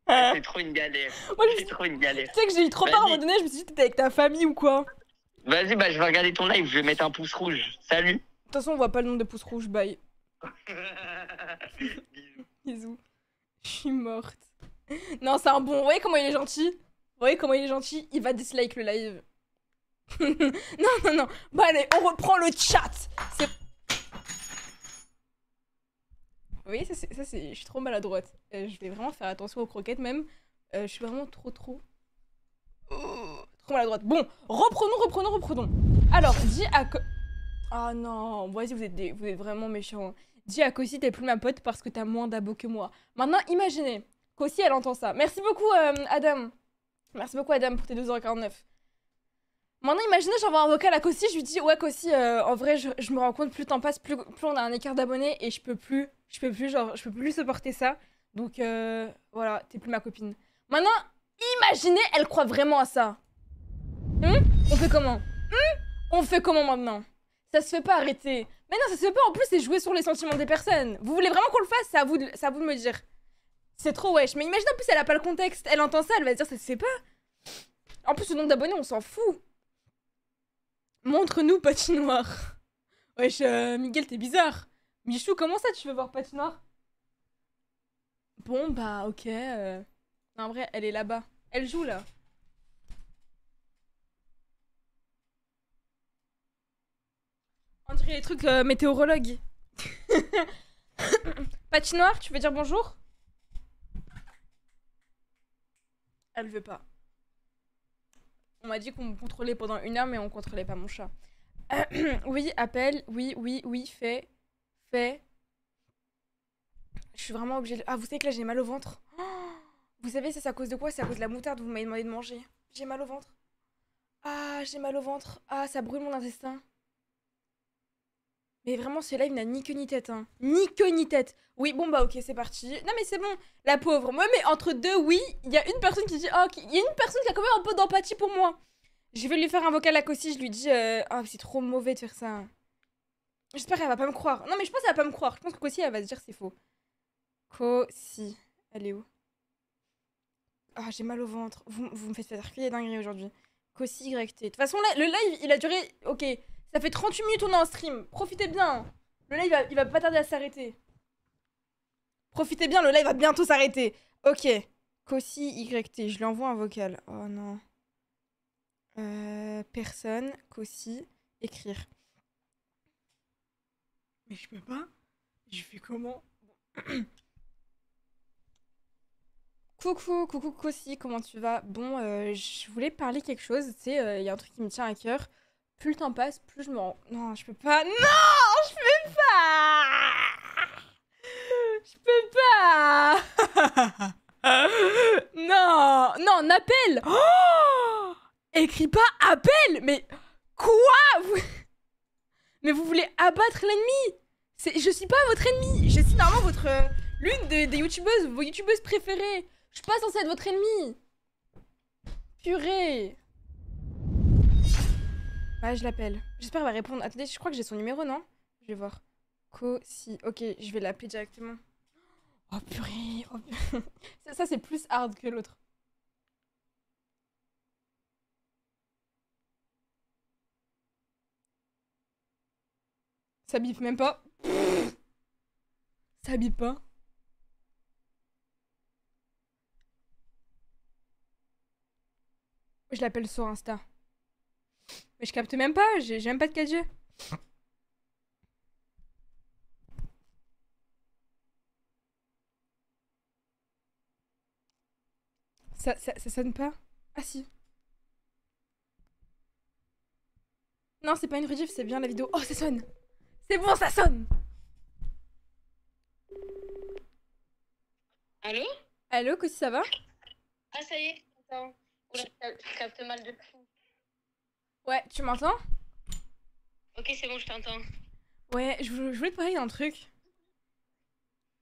C'est trop une galère. *laughs* Moi, C'est trop une galère. Tu sais que j'ai eu trop peur à un moment donné, je me suis dit t'étais avec ta famille ou quoi? De Vas-y, bah je vais regarder ton live, je vais mettre un pouce rouge. Salut. toute façon, on voit pas le nombre de pouces rouges, bye. *laughs* Bisous. Bisous. Je suis morte. Non, c'est un bon. Vous voyez comment il est gentil? Voyez comment il est gentil Il va dislike le live. *laughs* non, non, non. Bon, allez, on reprend le chat. Vous voyez, ça, ça, Je suis trop maladroite. Euh, je vais vraiment faire attention aux croquettes, même. Euh, je suis vraiment trop, trop. Oh, trop maladroite. Bon, reprenons, reprenons, reprenons. Alors, dis à. Ah non, vas-y, vous êtes, des- vous êtes vraiment méchants. Dis à Kossi, t'es plus ma pote parce que t'as moins d'abos que moi. Maintenant, imaginez, Kossi, elle entend ça. Merci beaucoup, euh, Adam. Merci beaucoup, Adam, pour tes 2h49. Maintenant, imaginez, j'envoie un vocal à Kossi, je lui dis, ouais, Kossi, euh, en vrai, je, me rends compte, plus le temps passe, plus, on a un écart d'abonnés et je peux plus, je peux plus, genre, je peux plus supporter ça. Donc, euh, voilà, t'es plus ma copine. Maintenant, imaginez, elle croit vraiment à ça. Hum? On fait comment? Hum? On fait comment maintenant? Ça se fait pas arrêter. Mais non, ça se fait pas. En plus, c'est jouer sur les sentiments des personnes. Vous voulez vraiment qu'on le fasse? C'est à vous de me dire. C'est trop wesh. Mais imagine en plus, elle a pas le contexte. Elle entend ça, elle va se dire ça se pas. En plus, le nombre d'abonnés, on s'en fout. Montre-nous patinoire. *laughs* Wesh, euh, Miguel, t'es bizarre. Michou, comment ça tu veux voir patinoire? Bon, bah, ok. euh. En vrai, elle est là-bas. Elle joue là. On dirait les trucs euh, météorologues. *laughs* Patinoire, tu veux dire bonjour? Elle veut pas. On m'a dit qu'on me contrôlait pendant une heure, mais on contrôlait pas mon chat. *clears throat* oui, appel, oui, oui, oui, fait, fait. Je suis vraiment obligée de... Ah, vous savez que là, j'ai mal au ventre. *gasps* Vous savez, c'est à cause de quoi? C'est à cause de la moutarde, vous m'avez demandé de manger. J'ai mal au ventre. Ah, j'ai mal au ventre. Ah, ça brûle mon intestin. Mais vraiment, ce live n'a ni queue ni tête, hein. Ni queue ni tête. Oui, bon, bah, ok, c'est parti. Non, mais c'est bon, la pauvre. Moi, mais entre deux, oui, il y a une personne qui dit. Oh, il y a une personne qui a quand même un peu d'empathie pour moi. Je vais lui faire un vocal à je lui dis. euh, Ah, c'est trop mauvais de faire ça. J'espère qu'elle va pas me croire. Non, mais je pense qu'elle va pas me croire. Je pense que Kossi, elle va se dire c'est faux. Kossi. Elle est où? Ah, j'ai mal au ventre. Vous, me faites faire que des dingueries aujourd'hui. Kossi YT. De toute façon, le live, il a duré. Ok, ça fait 38 minutes, on est en stream. Profitez bien. Le live, il va, pas tarder à s'arrêter. Profitez bien, le live va bientôt s'arrêter. Ok. Kossi YT, je lui envoie un vocal. Oh non. Euh, personne, Kossi, écrire. Mais je peux pas. Je fais comment? *coughs* Coucou, coucou Kossi, comment tu vas? Bon, euh, je voulais parler quelque chose, tu sais, euh, il y a un truc qui me tient à cœur. Plus le temps passe, plus je me rends... Non, je peux pas... Non, je peux pas. Je peux pas. *laughs* Non, non, appel. Oh Écris pas appel Mais quoi. Mais vous voulez abattre l'ennemi. Je suis pas votre ennemi. Je suis normalement votre... euh, L'une des, des youtubeuses, vos youtubeuses préférées. Je suis pas censée être votre ennemi. Purée Ouais, je l'appelle. J'espère qu'elle va répondre. Attendez, je crois que j'ai son numéro, non? Je vais voir. Cossi. Ok, je vais l'appeler directement. Oh purée. oh *laughs* ça, c'est plus hard que l'autre. Ça bip même pas. Ça bip pas. Je l'appelle sur Insta. Mais je capte même pas, j'ai même pas de 4G. Ça, ça, ça sonne pas? Ah si. Non, c'est pas une rediff, c'est bien la vidéo. Oh, ça sonne C'est bon, ça sonne Allô? Allô, Cossi, ça va? Ah, ça y est, attends. Oula, je capte mal de fou. Ouais, tu m'entends? Ok, c'est bon, je t'entends. Ouais, je, vou- je voulais te parler d'un truc.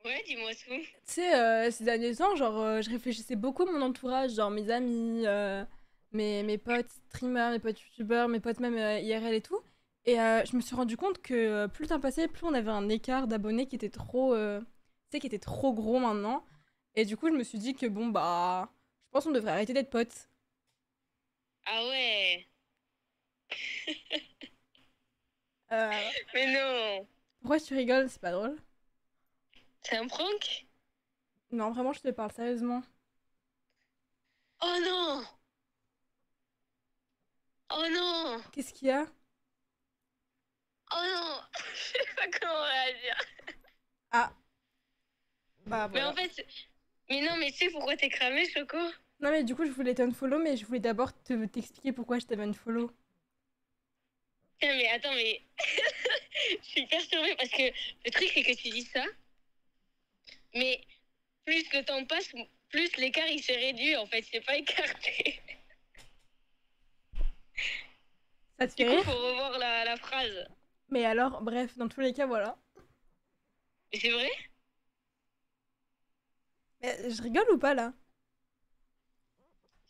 Ouais, dis-moi tout. Tu sais, euh, ces derniers temps, genre, euh, je réfléchissais beaucoup à mon entourage, genre mes amis, euh, mes, mes potes streamers, mes potes youtubeurs, mes potes même IRL et tout. Et je me suis rendu compte que plus le temps passait, plus on avait un écart d'abonnés qui était trop, tu sais, qui était trop gros maintenant. Et du coup, je me suis dit que bon, bah, je pense qu'on devrait arrêter d'être potes. Ah ouais *laughs* Euh, Mais non pourquoi tu rigoles C'est pas drôle. C'est un prank? Non, vraiment, je te parle sérieusement. Oh non Oh non Qu'est-ce qu'il y a? Oh non *laughs* Je sais pas comment réagir. Bah Mais voilà. en fait... Mais non, mais tu sais pourquoi t'es cramé, Choco? Non, mais du coup, je voulais t'unfollow, mais je voulais d'abord te- t'expliquer pourquoi je t'avais unfollow. Putain, *laughs* mais attends, mais... *laughs* je suis perturbée parce que le truc, c'est que tu dis ça, mais plus le temps passe, plus l'écart, il s'est réduit, en fait. C'est pas écarté. *laughs* Ça te fait rire faut revoir la, la phrase. Mais alors, bref, dans tous les cas, voilà. Mais c'est vrai? Mais je rigole ou pas là?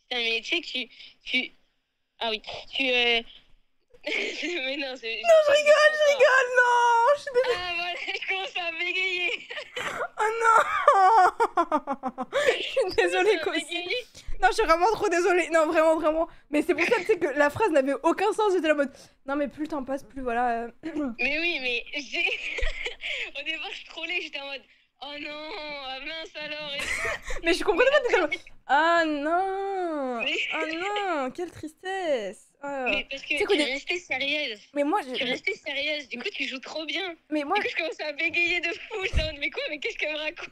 Putain, mais tu sais que tu... tu... Ah oui, tu... Euh... *laughs* mais non, c'est... Non, je rigole, je rigole, non Je suis désolée. Ah voilà, *laughs* je commence à bégayer. Oh non Je suis désolée, bégayer. Non, je suis vraiment trop désolée. Non, vraiment, vraiment. Mais c'est pour ça, que la phrase n'avait aucun sens. J'étais en mode. Non, mais plus le temps passe, plus voilà. euh, *clears throat* Mais oui, mais j'ai... *laughs* Au départ, je trollais, j'étais en mode... Oh non, ah mince alors. Mais je comprenais pas, Ah non Ah non Quelle tristesse Mais parce que tu es restée sérieuse. Mais moi, Tu es j'ai. restée sérieuse. Du coup, tu joues trop bien. Mais moi, Du coup, je commence à bégayer de fou. En mode, mais quoi Mais qu'est-ce qu'elle me raconte?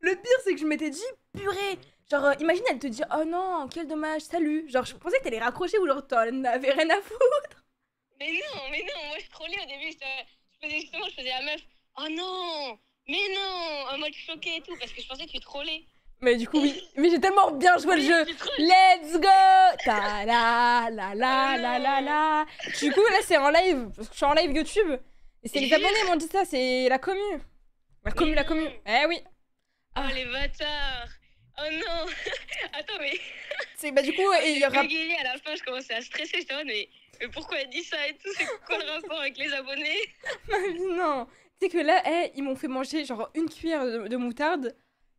Le pire, c'est que je m'étais dit, purée Genre, euh, imagine, elle te dit, oh non, quel dommage, salut. Genre, je pensais que t'allais raccrocher ou genre, t'en avais rien à foutre. Mais non, mais non. Moi, je trollais au début. Je faisais justement, je faisais la meuf. Oh non Mais non En mode choqué et tout. Parce que je pensais que tu trollais. Mais du coup, oui. *laughs* Mais j'ai tellement bien joué le Oui, jeu. tu trolles. Let's go Ta la la la la la la Du coup, là, c'est en live. Parce que je suis en live YouTube. Et c'est les Jure. abonnés m'ont dit ça, c'est la commu. La commu, Mais la commu. non. Eh oui. Oh, les bâtards Oh non *laughs* Attends, mais *laughs* C'est bah du coup, il y aura bégayé à la fin, je commençais à stresser. J'étais en mais, mais pourquoi elle dit ça et tout? C'est quoi le rapport avec les abonnés non. Tu sais que là, eh, ils m'ont fait manger genre une cuillère de, de moutarde.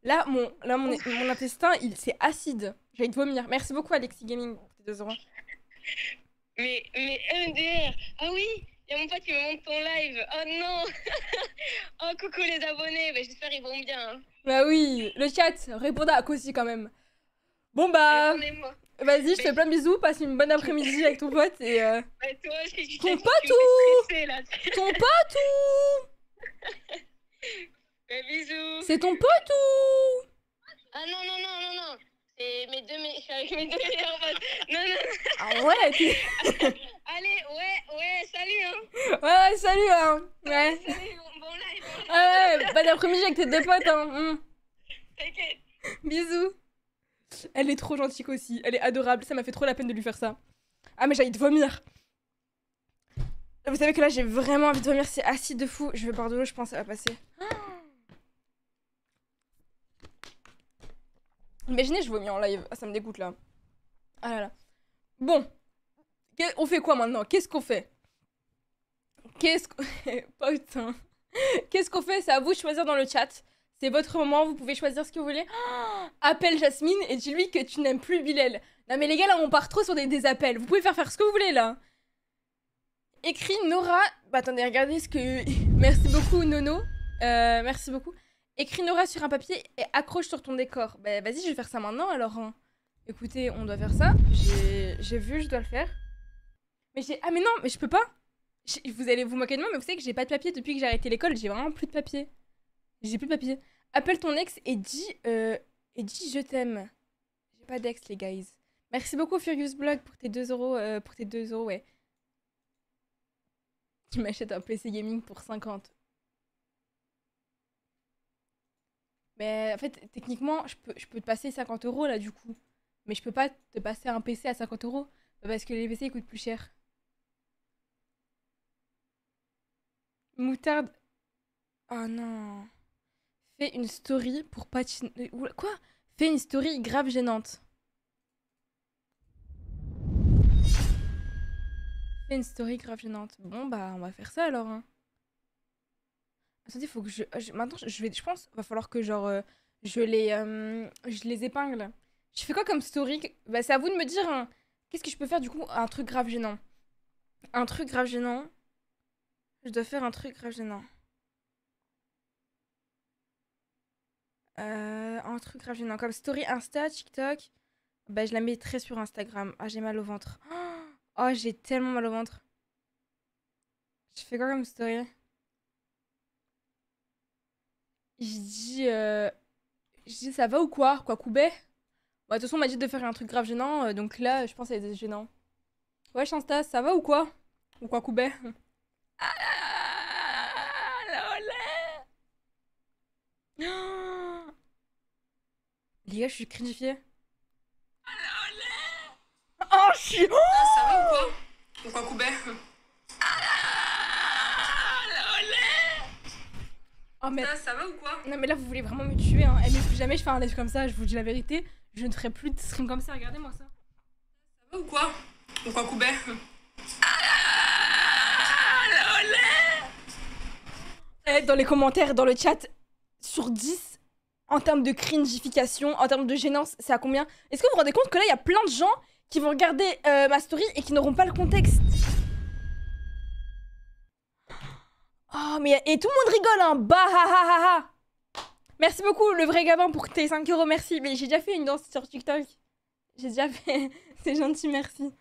Là, mon, là, mon, mon intestin, il c'est acide. J'ai envie de vomir. Merci beaucoup, Alexis Gaming, pour tes 2 euros. Mais, mais MDR Ah oui Il y a mon pote qui me montre ton live. Oh non *laughs* Oh coucou les abonnés. Bah, J'espère ils vont bien. hein. Bah oui, le chat, répondez à Cosy quand même. Bon bah, vas-y, je te fais plein de bisous, passe une bonne après-midi avec ton pote et euh, Bah, toi tu Ton pote là. ton pote *laughs* Bisous. C'est ton pote ou? Ah non, non, non, non, non. C'est mes deux, me- je suis *laughs* avec mes deux meilleurs potes. Non, non. Ah ouais, *laughs* Allez, ouais, ouais, salut, hein. ouais, ouais, salut hein. Ouais. Salut, bon, bon live, bon live. Ouais, ouais, bon après-midi avec tes deux potes hein. hum. T'inquiète. Bisous. Elle est trop gentille aussi, elle est adorable, ça m'a fait trop la peine de lui faire ça. Ah mais j'ai envie de vomir. Vous savez que là j'ai vraiment envie de vomir, c'est acide de fou. Je vais boire de l'eau, je pense que ça va passer. Imaginez, je vomis en live. Ah, ça me dégoûte là. Ah là là. Bon. On fait quoi maintenant? Qu'est-ce qu'on fait? Qu'est-ce qu'on. *laughs* Putain. Qu'est-ce qu'on fait? C'est à vous de choisir dans le chat. C'est votre moment, vous pouvez choisir ce que vous voulez. *gasps* Appelle Jasmine et dis-lui que tu n'aimes plus Bilal. Non mais les gars, là, on part trop sur des, des appels. Vous pouvez faire faire ce que vous voulez, là. Écrit Nora... Bah attendez, regardez ce que... *laughs* merci beaucoup, Nono. Euh, merci beaucoup. Écris Nora sur un papier et accroche sur ton décor. Bah vas-y, je vais faire ça maintenant, alors. hein. Écoutez, on doit faire ça. J'ai vu, je dois le faire. Mais j'ai... Ah mais non, mais je peux pas. Vous allez vous moquer de moi, mais vous savez que j'ai pas de papier depuis que j'ai arrêté l'école. J'ai vraiment plus de papier. J'ai plus de papier. Appelle ton ex et dis... euh, et dis je t'aime. J'ai pas d'ex, les guys. Merci beaucoup, Furious Blog, pour tes 2 euros. euh, pour tes 2 euros, ouais. Tu m'achètes un PC gaming pour 50. Mais en fait, techniquement, je peux, te passer 50 euros là, du coup. Mais je peux pas te passer un PC à 50 euros. Parce que les PC coûtent plus cher. Moutarde. Oh non. Fais une story pour patiner. Oula, Quoi? Fais une story grave gênante. Fais une story grave gênante. Bon, bah, on va faire ça alors. Hein. Attendez, faut que je. je- Maintenant, je vais. Je pense va falloir que, genre, euh, je les. euh, je les épingle. Je fais quoi comme story Bah, c'est à vous de me dire. hein, Qu'est-ce que je peux faire du coup Un truc grave gênant. Un truc grave gênant. Je dois faire un truc grave gênant. Euh, un truc grave gênant. Comme story Insta, TikTok. Bah, je la mettrai sur Instagram. Ah, j'ai mal au ventre. *gasps* Oh, j'ai tellement mal au ventre. Je fais quoi comme story? Je dis. euh, Je dis, ça va ou quoi Quoi, Koubé Bah, de toute façon, on m'a dit de faire un truc grave gênant. euh, donc là, je pense que c'est gênant. Wesh, Insta, ça va ou quoi? Ou quoi, Koubé *laughs* Ah. Oh. *gasps* Les gars, je suis cringifiée. Oh, je suis. Oh Ça va ou quoi? Ou quoi, Koubé Oh, mais Ça, ça va ou quoi Non mais là vous voulez vraiment me tuer hein. Eh, mais plus jamais je fais un live comme ça, je vous dis la vérité. Je ne ferai plus de stream comme ça, regardez-moi ça. Ça va ou quoi Ou quoi, Koubé Eh, dans les commentaires, dans le chat, sur 10, en termes de cringification, en termes de gênance, c'est à combien? Est-ce que vous vous rendez compte que là il y a plein de gens qui vont regarder euh, ma story et qui n'auront pas le contexte? Oh mais et tout le monde rigole hein Bah ha ha ha Merci beaucoup le vrai Gavin pour tes 5 euros, merci. Mais j'ai déjà fait une danse sur TikTok. J'ai déjà fait. *laughs* C'est gentil, merci.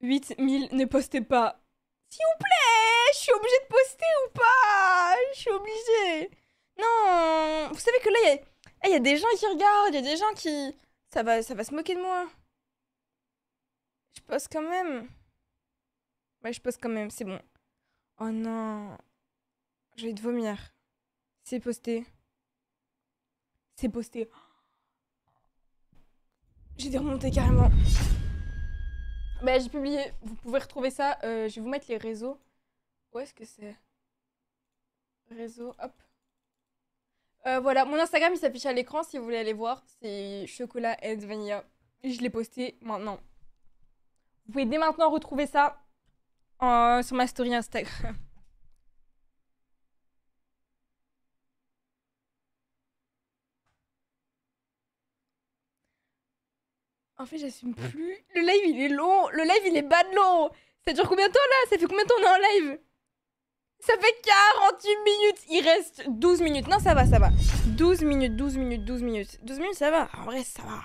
8000, ne postez pas. S'il vous plaît, je suis obligée de poster ou pas? Je suis obligée. Non, vous savez que là, il y, a- eh, il y a des gens qui regardent, il y a des gens qui... Ça va, ça va se moquer de moi. Je poste quand même. Ouais, je poste quand même, c'est bon. Oh non. Je vais te vomir. C'est posté. C'est posté. J'ai des remontées carrément. Bah, j'ai publié. Vous pouvez retrouver ça. Euh, je vais vous mettre les réseaux. Où est-ce que c'est? Réseau, hop. Euh, voilà, mon Instagram il s'affiche à l'écran si vous voulez aller voir. C'est chocolat and vanilla. Je l'ai posté maintenant. Vous pouvez dès maintenant retrouver ça en- sur ma story Instagram. En fait, j'assume plus. Le live, il est long. Le live, il est bad long. Ça dure combien de temps là? Ça fait combien de temps on est en live? Ça fait 48 minutes. Il reste 12 minutes. Non, ça va, ça va. 12 minutes, 12 minutes, 12 minutes. 12 minutes, ça va. En vrai, ça va.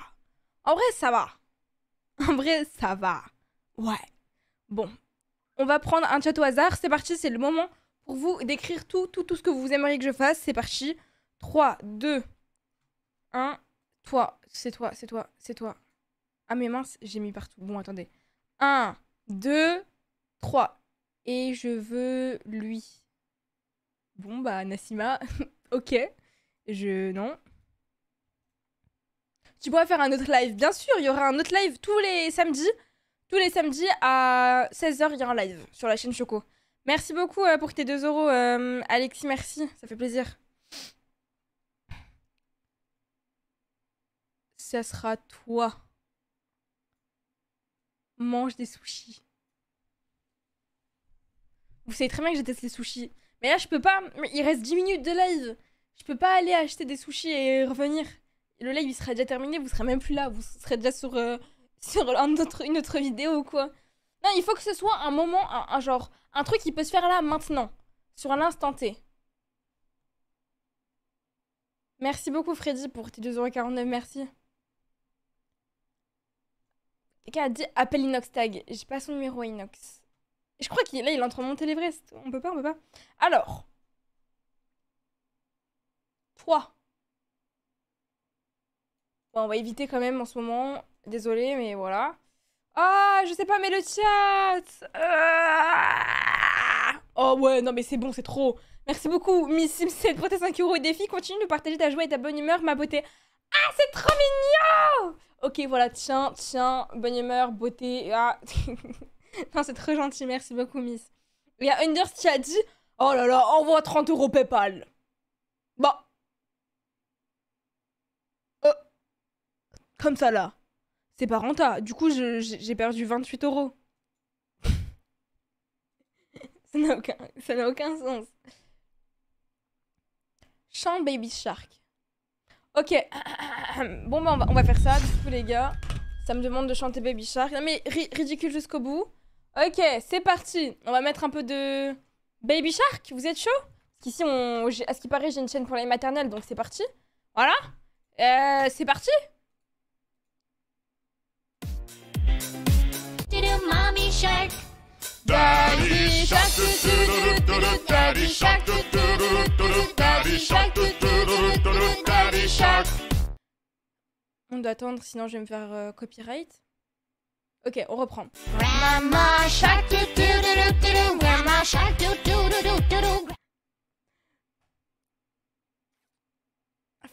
En vrai, ça va. En vrai, ça va. Ouais. Bon. On va prendre un chat au hasard. C'est parti, c'est le moment pour vous d'écrire tout, tout, tout ce que vous aimeriez que je fasse. C'est parti. 3, 2, 1. Toi, c'est toi, c'est toi, c'est toi. Ah mais mince, j'ai mis partout. Bon, attendez. 1, 2, 3. Et je veux lui. Bon, bah, Nassima. *laughs* ok. Je... Non. Tu pourrais faire un autre live. Bien sûr, il y aura un autre live tous les samedis. Tous les samedis à 16h, il y a un live sur la chaîne Choco. Merci beaucoup euh, pour tes 2 euros, euh, Alexis. Merci, ça fait plaisir. Ça sera toi. Mange des sushis. Vous savez très bien que je les sushis. Mais là, je peux pas. Il reste 10 minutes de live. Je peux pas aller acheter des sushis et revenir. Le live, il sera déjà terminé. Vous serez même plus là. Vous serez déjà sur, euh, sur une autre vidéo ou quoi. Non, il faut que ce soit un moment, un, genre, un truc qui peut se faire là, maintenant. Sur l'instant T. Merci beaucoup, Freddy, pour tes 2,49€. Merci. Quelqu'un a dit appelle Inox Tag. J'ai pas son numéro, Inox. Je crois qu'il est là, il est en train de monter l'Everest. On peut pas, on peut pas. Alors. Toi. Bon, on va éviter quand même en ce moment. Désolé, mais voilà. Ah, je sais pas, mais le chat Ah Oh ouais, non mais c'est bon, c'est trop. Merci beaucoup, Miss Sim7 pour tes 5 euros et défi. Continue de partager ta joie et ta bonne humeur, ma beauté. Ah, c'est trop mignon Ok, voilà, tiens, tiens, bonne humeur, beauté. Ah. *laughs* non, c'est trop gentil, merci beaucoup, Miss. Il y a Unders qui a dit Oh là là, envoie 30 euros PayPal. Bah. Euh. Comme ça là. C'est pas rentable. Du coup, j'ai perdu 28 euros. ça n'a aucun, aucun sens. Chant Baby Shark. Ok. *coughs* bon, bah, on va, on va faire ça, du coup, les gars. Ça me demande de chanter Baby Shark. Non, mais ri- ridicule jusqu'au bout. Ok, c'est parti. On va mettre un peu de Baby Shark. Vous êtes chaud? Parce qu'ici, on... à ce qui paraît, j'ai une chaîne pour les maternelles, donc c'est parti. Voilà. Euh, c'est parti? On doit attendre, sinon je vais me faire copyright. Ok, on reprend.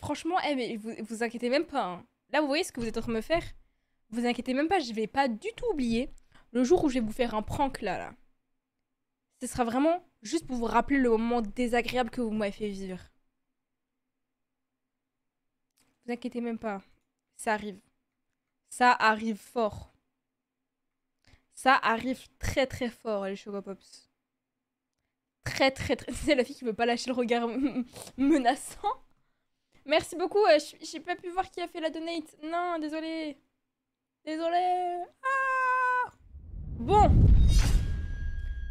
Franchement, eh, mais vous vous inquiétez même pas. Là, vous voyez ce que vous êtes en train de me faire Vous inquiétez même pas, je vais pas du tout oublier le jour où je vais vous faire un prank là, là. Ce sera vraiment juste pour vous rappeler le moment désagréable que vous m'avez fait vivre. Vous inquiétez même pas. Ça arrive. Ça arrive fort. Ça arrive très très fort, les Chocopops. Très très très. C'est la fille qui veut pas lâcher le regard *laughs* menaçant. Merci beaucoup. euh, J'ai pas pu voir qui a fait la donate. Non, désolé. Désolé. Ah bon.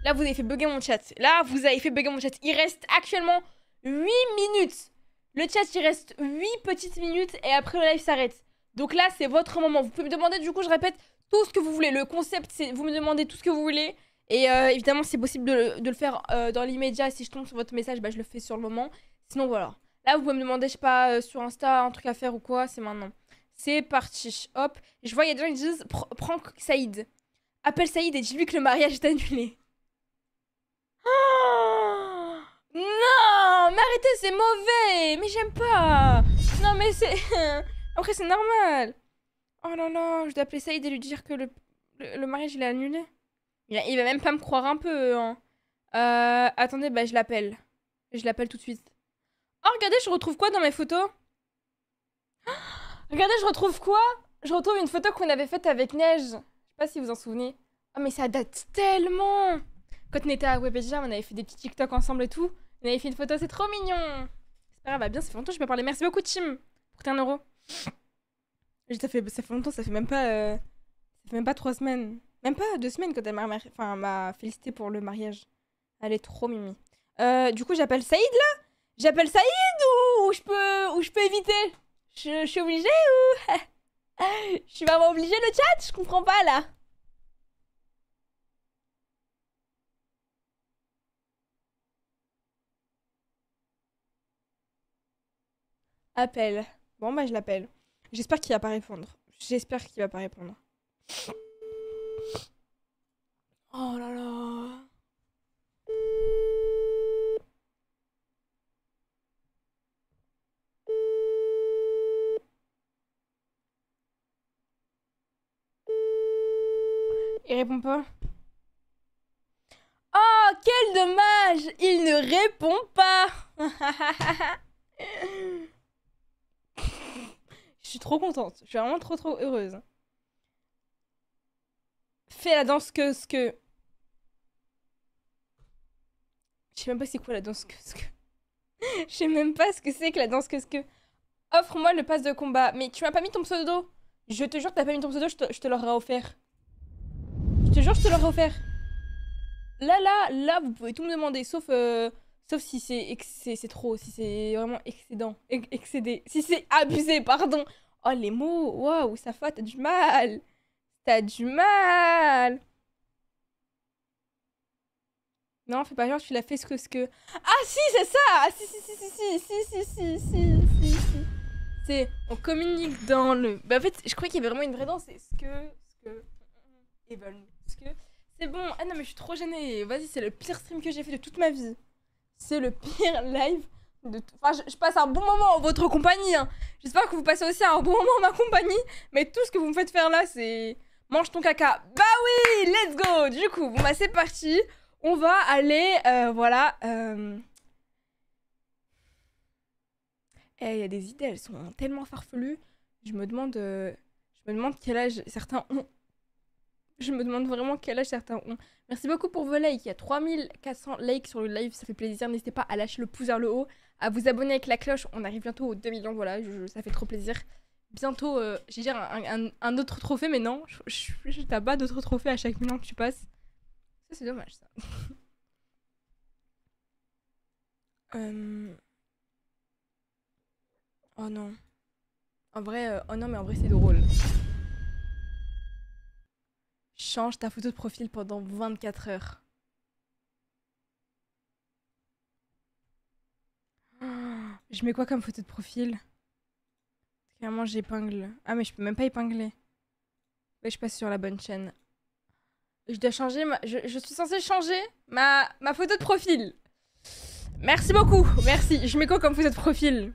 Là, vous avez fait bugger mon chat. Là, vous avez fait bugger mon chat. Il reste actuellement 8 minutes. Le chat, il reste 8 petites minutes et après le live s'arrête. Donc là, c'est votre moment. Vous pouvez me demander, du coup, je répète, tout ce que vous voulez. Le concept, c'est vous me demandez tout ce que vous voulez. Et euh, évidemment, c'est possible de, le- faire euh, dans l'immédiat. Si je tombe sur votre message, bah, je le fais sur le moment. Sinon, voilà. Là, vous pouvez me demander, je sais pas, euh, sur Insta, un truc à faire ou quoi. C'est maintenant. C'est parti. Hop. Je vois, il y a des gens qui disent Pr- Prends Saïd. Appelle Saïd et dis-lui que le mariage est annulé. Oh *gasps* non Mais arrêtez, c'est mauvais Mais j'aime pas Non, mais c'est... *laughs* Après, c'est normal Oh là là, je dois appeler Saïd et lui dire que le, le, le mariage, il est annulé. Il, va- il va même pas me croire un peu, hein. Euh, attendez, bah je l'appelle. Je l'appelle tout de suite. Oh, regardez, je retrouve quoi dans mes photos? Oh, *gasps* Regardez, je retrouve quoi? Je retrouve une photo qu'on avait faite avec Neige. Sais pas si vous en souvenez. Oh, mais ça date tellement Quand on était à Webedia, on avait fait des petits TikTok ensemble et tout. On avait fait une photo, c'est trop mignon C'est pas grave, bah bien, ça fait longtemps que je peux parler. Merci beaucoup, Tim, pour tes 1 euro. Ça fait, ça fait longtemps, ça fait même pas... euh, Ça fait même pas trois semaines. Même pas deux semaines quand elle m'a félicité pour le mariage. Elle est trop mimi. Euh, du coup, j'appelle Saïd là J'appelle Saïd ou, je peux peux éviter? Je suis obligée ou? *laughs* *laughs* Je suis vraiment obligée le chat Je comprends pas là. Appel. Bon bah je l'appelle. J'espère qu'il va pas répondre. J'espère qu'il va pas répondre. Oh là là. Il répond pas. Oh, quel dommage Il ne répond pas *laughs* Je suis trop contente. Je suis vraiment trop trop heureuse. Fais la danse que ce que... Je sais même pas c'est quoi la danse que ce que. *laughs* Je sais même pas ce que c'est que la danse que ce que. Offre-moi le pass de combat. Mais tu m'as pas mis ton pseudo. Je te jure que t'as pas mis ton pseudo, je te, je te l'aurais offert. Te jure, je te l'aurais offert. Là, là, là, vous pouvez tout me demander, sauf, euh, sauf si c'est trop, si c'est vraiment excédent, ex- excédé, si c'est abusé, pardon. Oh, les mots, waouh, ça fait, t'as du mal. T'as du mal. Non, fais pas genre, tu l'as fait ce que ce que. Ah si, c'est ça. Ah si si si si si si si si si. C'est on communique dans le. Bah en fait, je croyais qu'il y avait vraiment une vraie danse. C'est ce que ce que. Ce C'est bon. Ah non mais je suis trop gênée. Vas-y, c'est le pire stream que j'ai fait de toute ma vie. C'est le pire *laughs* live de. tout- Enfin, je, je passe un bon moment en votre compagnie. hein. J'espère que vous passez aussi un bon moment en ma compagnie. Mais tout ce que vous me faites faire là, c'est mange ton caca. Bah oui, let's go. Du coup, bon bah c'est parti. On va aller, euh, voilà. euh, Eh, il y a des idées, elles sont tellement farfelues. Je me demande, euh, je me demande quel âge certains ont. Je me demande vraiment quel âge certains ont. Merci beaucoup pour vos likes. Il y a 3400 likes sur le live, ça fait plaisir. N'hésitez pas à lâcher le pouce vers le haut, à vous abonner avec la cloche. On arrive bientôt aux 2 millions, voilà, ça fait trop plaisir. Bientôt, euh, j'ai dire un, autre trophée, mais non, je, je, d'autres trophées à chaque million que tu passes. Ça, c'est dommage, ça. *laughs* Euh, Oh non. En vrai, euh, oh non, mais en vrai, c'est drôle. Change ta photo de profil pendant 24 heures. *gasps* Je mets quoi comme photo de profil? Clairement, j'épingle. Ah, mais je peux même pas épingler. Ouais, je passe sur la bonne chaîne. Je dois changer ma... Je, je suis censée changer ma... ma photo de profil. Merci beaucoup. Merci. Je mets quoi comme photo de profil?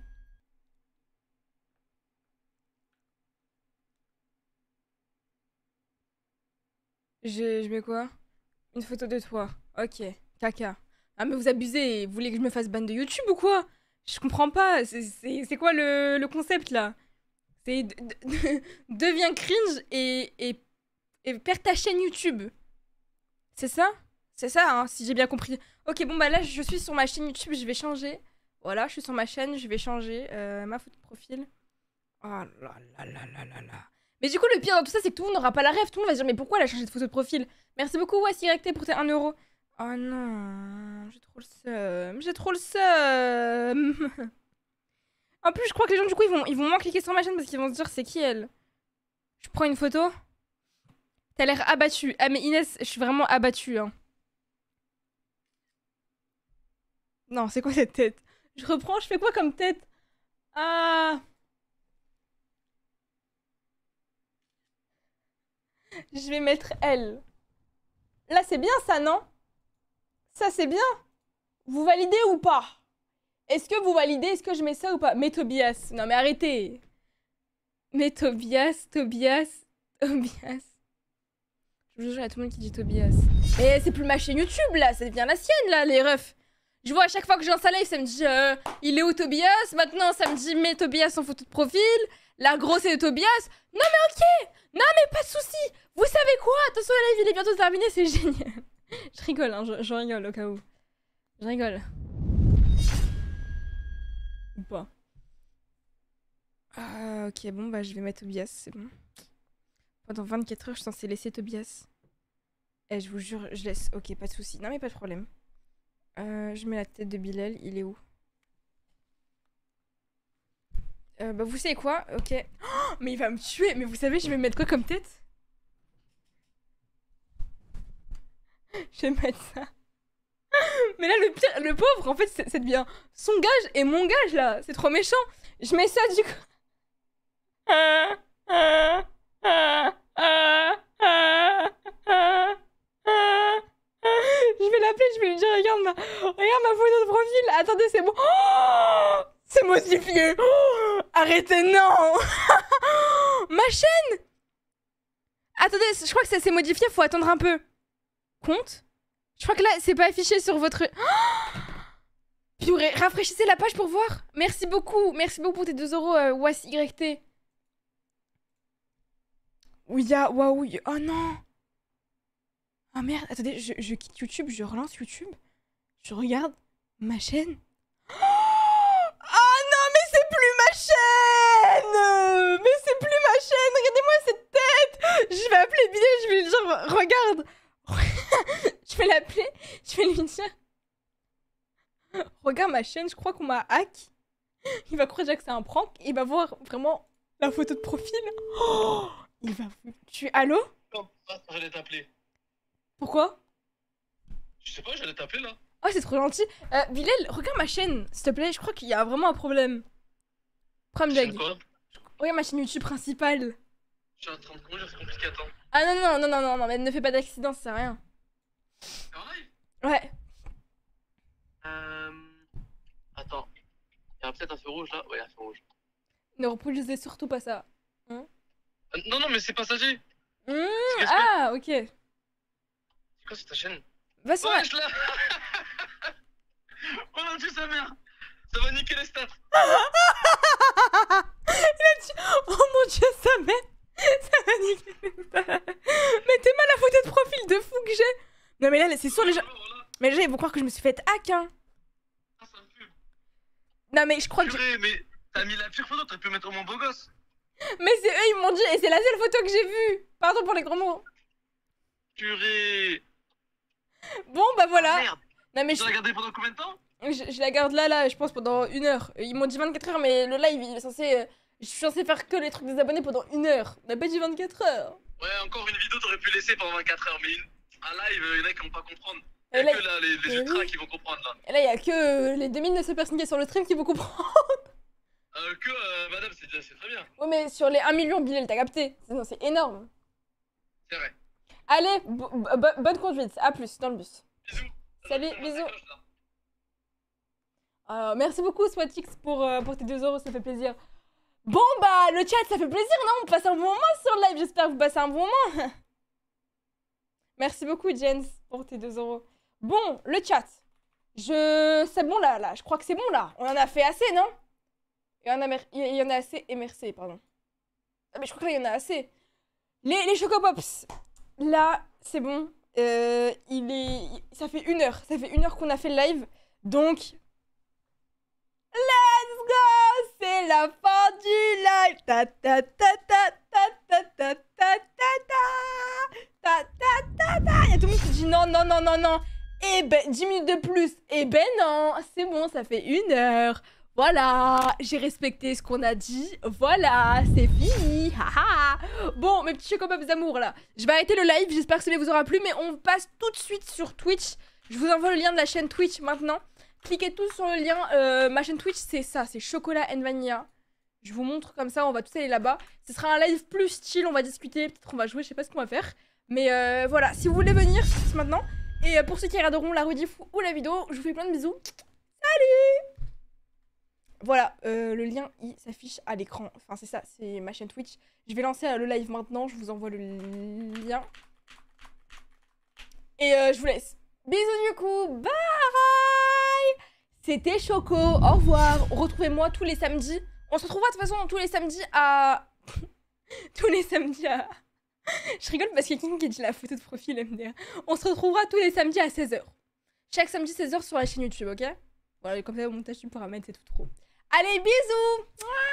Je, mets quoi? Une photo de toi. Ok. Caca. Ah mais vous abusez. Vous voulez que je me fasse ban de YouTube ou quoi? Je comprends pas. C'est- quoi le, concept là? C'est de- de- *laughs* deviens cringe et, et, et perds ta chaîne YouTube. C'est ça? C'est ça, hein, si j'ai bien compris. Ok, bon bah là je suis sur ma chaîne YouTube, je vais changer. Voilà, je suis sur ma chaîne, je vais changer euh, ma photo de profil. Oh là là là là là là. Mais du coup, le pire dans tout ça, c'est que tout le monde n'aura pas la rêve. Tout le monde va se dire, mais pourquoi elle a changé de photo de profil? Merci beaucoup, YT, pour tes 1 euro. Oh non, j'ai trop le seum. J'ai trop le seum. *laughs* en plus, je crois que les gens, du coup, ils vont, ils vont moins cliquer sur ma chaîne parce qu'ils vont se dire, c'est qui elle? Je prends une photo. T'as l'air abattu. Ah, mais Inès, je suis vraiment abattue. Hein. Non, c'est quoi cette tête? Je reprends, je fais quoi comme tête? Ah *laughs* Je vais mettre elle. Là, c'est bien ça, non? Ça, c'est bien. Vous validez ou pas? Est-ce que vous validez? Est-ce que je mets ça ou pas? Mais Tobias. Non, mais arrêtez. Mais Tobias, Tobias, Tobias. Je vous jure, il y a tout le monde qui dit Tobias. Mais c'est plus ma chaîne YouTube, là. Ça devient la sienne, là, les refs. Je vois à chaque fois que j'ai un live, ça me dit euh, il est où Tobias? Maintenant, ça me dit mets Tobias en photo de profil. La grosse de Tobias. Non, mais ok Non, mais pas de soucis Vous savez quoi? Attention, le live, il est bientôt terminé, c'est génial. *laughs* je rigole, hein, je, rigole au cas où. Je rigole. Ou pas. Ah, ok, bon, bah, je vais mettre Tobias, c'est bon. Pendant 24 heures, je suis censée laisser Tobias. Eh, je vous jure, je laisse. Ok, pas de soucis. Non, mais pas de problème. Euh, je mets la tête de Bilal, il est où? Euh, bah vous savez quoi? Ok. Oh, mais il va me tuer. Mais vous savez, je vais mettre quoi comme tête? Je vais mettre ça. Mais là, le pire, le pauvre, en fait, c'est bien son gage et mon gage là. C'est trop méchant. Je mets ça du coup. Je vais l'appeler, je vais lui dire regarde ma, regarde ma photo de profil. Attendez, c'est bon. Oh c'est modifié. Oh Arrêtez, non *laughs* Ma chaîne Attendez, je crois que ça s'est modifié, faut attendre un peu. Compte Je crois que là, c'est pas affiché sur votre... *gasps* Oh rafraîchissez la page pour voir. Merci beaucoup, merci beaucoup pour tes 2 euros, euh, YT. Waouh, oh non Ah merde, attendez, je quitte YouTube, je relance YouTube. Je regarde ma chaîne. Ah non, mais c'est plus ma chaîne Mais c'est plus ma chaîne Regardez-moi cette tête Je vais appeler Billy, je vais lui dire, regarde *laughs* Je vais l'appeler, je vais lui dire... Regarde ma chaîne, je crois qu'on m'a hack. Il va croire déjà que c'est un prank, il va voir vraiment la photo de profil. Oh *gasps* il va... Tu es allô? Non, j'allais t'appeler. Pourquoi? Je sais pas, j'allais t'appeler là. Oh, c'est trop gentil. Euh, Bilal, regarde ma chaîne, s'il te plaît. Je crois qu'il y a vraiment un problème. Prime Je quoi Regarde ma chaîne YouTube principale. Je suis en train de conduire, c'est compliqué, attends. Ah non, non, non, non, non, non, mais ne fais pas d'accident, ça sert à rien. C'est Ouais. Euh... Attends. Il y a peut-être un feu rouge là Ouais, il y a un feu rouge. Ne reproduisez surtout pas ça. Euh, non, non, mais c'est passager. Mmh, que- ah, ok. C'est quoi, c'est ta chaîne Va sur ma- Wesh là *laughs* Oh mon dieu, sa mère Ça va niquer les stats *laughs* Oh mon dieu, ça m'a... Ça m'a niqué. Mettez-moi la photo de profil de fou que j'ai. Non mais là, c'est sûr, les gens... Mais les gens, ils vont croire que je me suis fait hack, hein. Ah, ça me fume. Non mais je crois que... Mais t'as mis la pire photo, t'aurais pu mettre mon beau gosse. Mais c'est eux, ils m'ont dit, et c'est la seule photo que j'ai vue. Pardon pour les gros mots. Purée Bon, bah Ah, voilà. Merde Non mais Tu je, l'as regardé pendant combien de temps? Je, je la garde là, là, je pense pendant une heure. Ils m'ont dit 24 heures, mais le live, il est censé... euh, Je suis censé faire que les trucs des abonnés pendant une heure. On n'a pas dit 24 heures. Ouais, encore une vidéo, t'aurais pu laisser pendant 24 heures, mais une- un live, il y en a qui vont pas comprendre. Il Et y là, a que là, les, les ultras oui. qui vont comprendre là. et là, il y a que euh, les 2900 personnes qui sont sur le stream qui vont comprendre. *laughs* Euh, que euh, madame, c'est très bien. Ouais, mais sur les 1 million, Bilal, t'as capté Sinon, c'est énorme. C'est vrai. Allez, bo- bo- bo- bonne conduite. À plus dans le bus. Bisous. Salut, bisous. Euh, merci beaucoup, Swatix, pour, euh, pour tes 2 euros, ça fait plaisir. Bon, bah, le chat, ça fait plaisir, non? On passe un bon moment sur le live, j'espère que vous passez un bon moment. *laughs* merci beaucoup, Jens, pour tes 2 euros. Bon, le chat. Je... C'est bon, là, là, je crois que c'est bon, là. On en a fait assez, non? Il y, en a il y en a assez et merci, pardon. Ah, mais je crois que là, il y en a assez. Les, les Chocopops. Là, c'est bon. Euh, il est... Ça fait une heure. Ça fait une heure qu'on a fait le live. Donc, Let's go C'est la fin du live Ta ta ta ta ta ta ta ta ta ta ta ta ta ta Y'a tout le monde qui dit non, non, non, non, non Eh ben, 10 minutes de plus Eh ben non C'est bon, ça fait une heure voilà, j'ai respecté ce qu'on a dit. Voilà, c'est fini. Bon, mes petits chocopops d'amour là. Je vais arrêter le live. J'espère que ça vous aura plu. Mais on passe tout de suite sur Twitch. Je vous envoie le lien de la chaîne Twitch maintenant. Cliquez tous sur le lien. Euh, ma chaîne Twitch, c'est ça, c'est Chocolat and Vanilla. Je vous montre comme ça, on va tous aller là-bas. Ce sera un live plus style, on va discuter, peut-être on va jouer, je sais pas ce qu'on va faire. Mais euh, voilà, si vous voulez venir, c'est maintenant. Et euh, pour ceux qui regarderont la rediff ou la vidéo, je vous fais plein de bisous. Salut Voilà, le lien il s'affiche à l'écran. Enfin c'est ça, c'est ma chaîne Twitch. Je vais lancer le live maintenant, je vous envoie le lien. Et je vous laisse. Bisous du coup, bye C'était Choco, au revoir. Retrouvez-moi tous les samedis. On se retrouvera de toute façon tous les samedis à... *laughs* tous les samedis à... *laughs* Je rigole parce qu'il y a quelqu'un qui dit la photo de profil MDR. On se retrouvera tous les samedis à 16h. Chaque samedi 16h sur la chaîne YouTube, ok? Voilà, comme ça au montage tu pourras mettre, c'est tout trop. Allez, bisous Mouah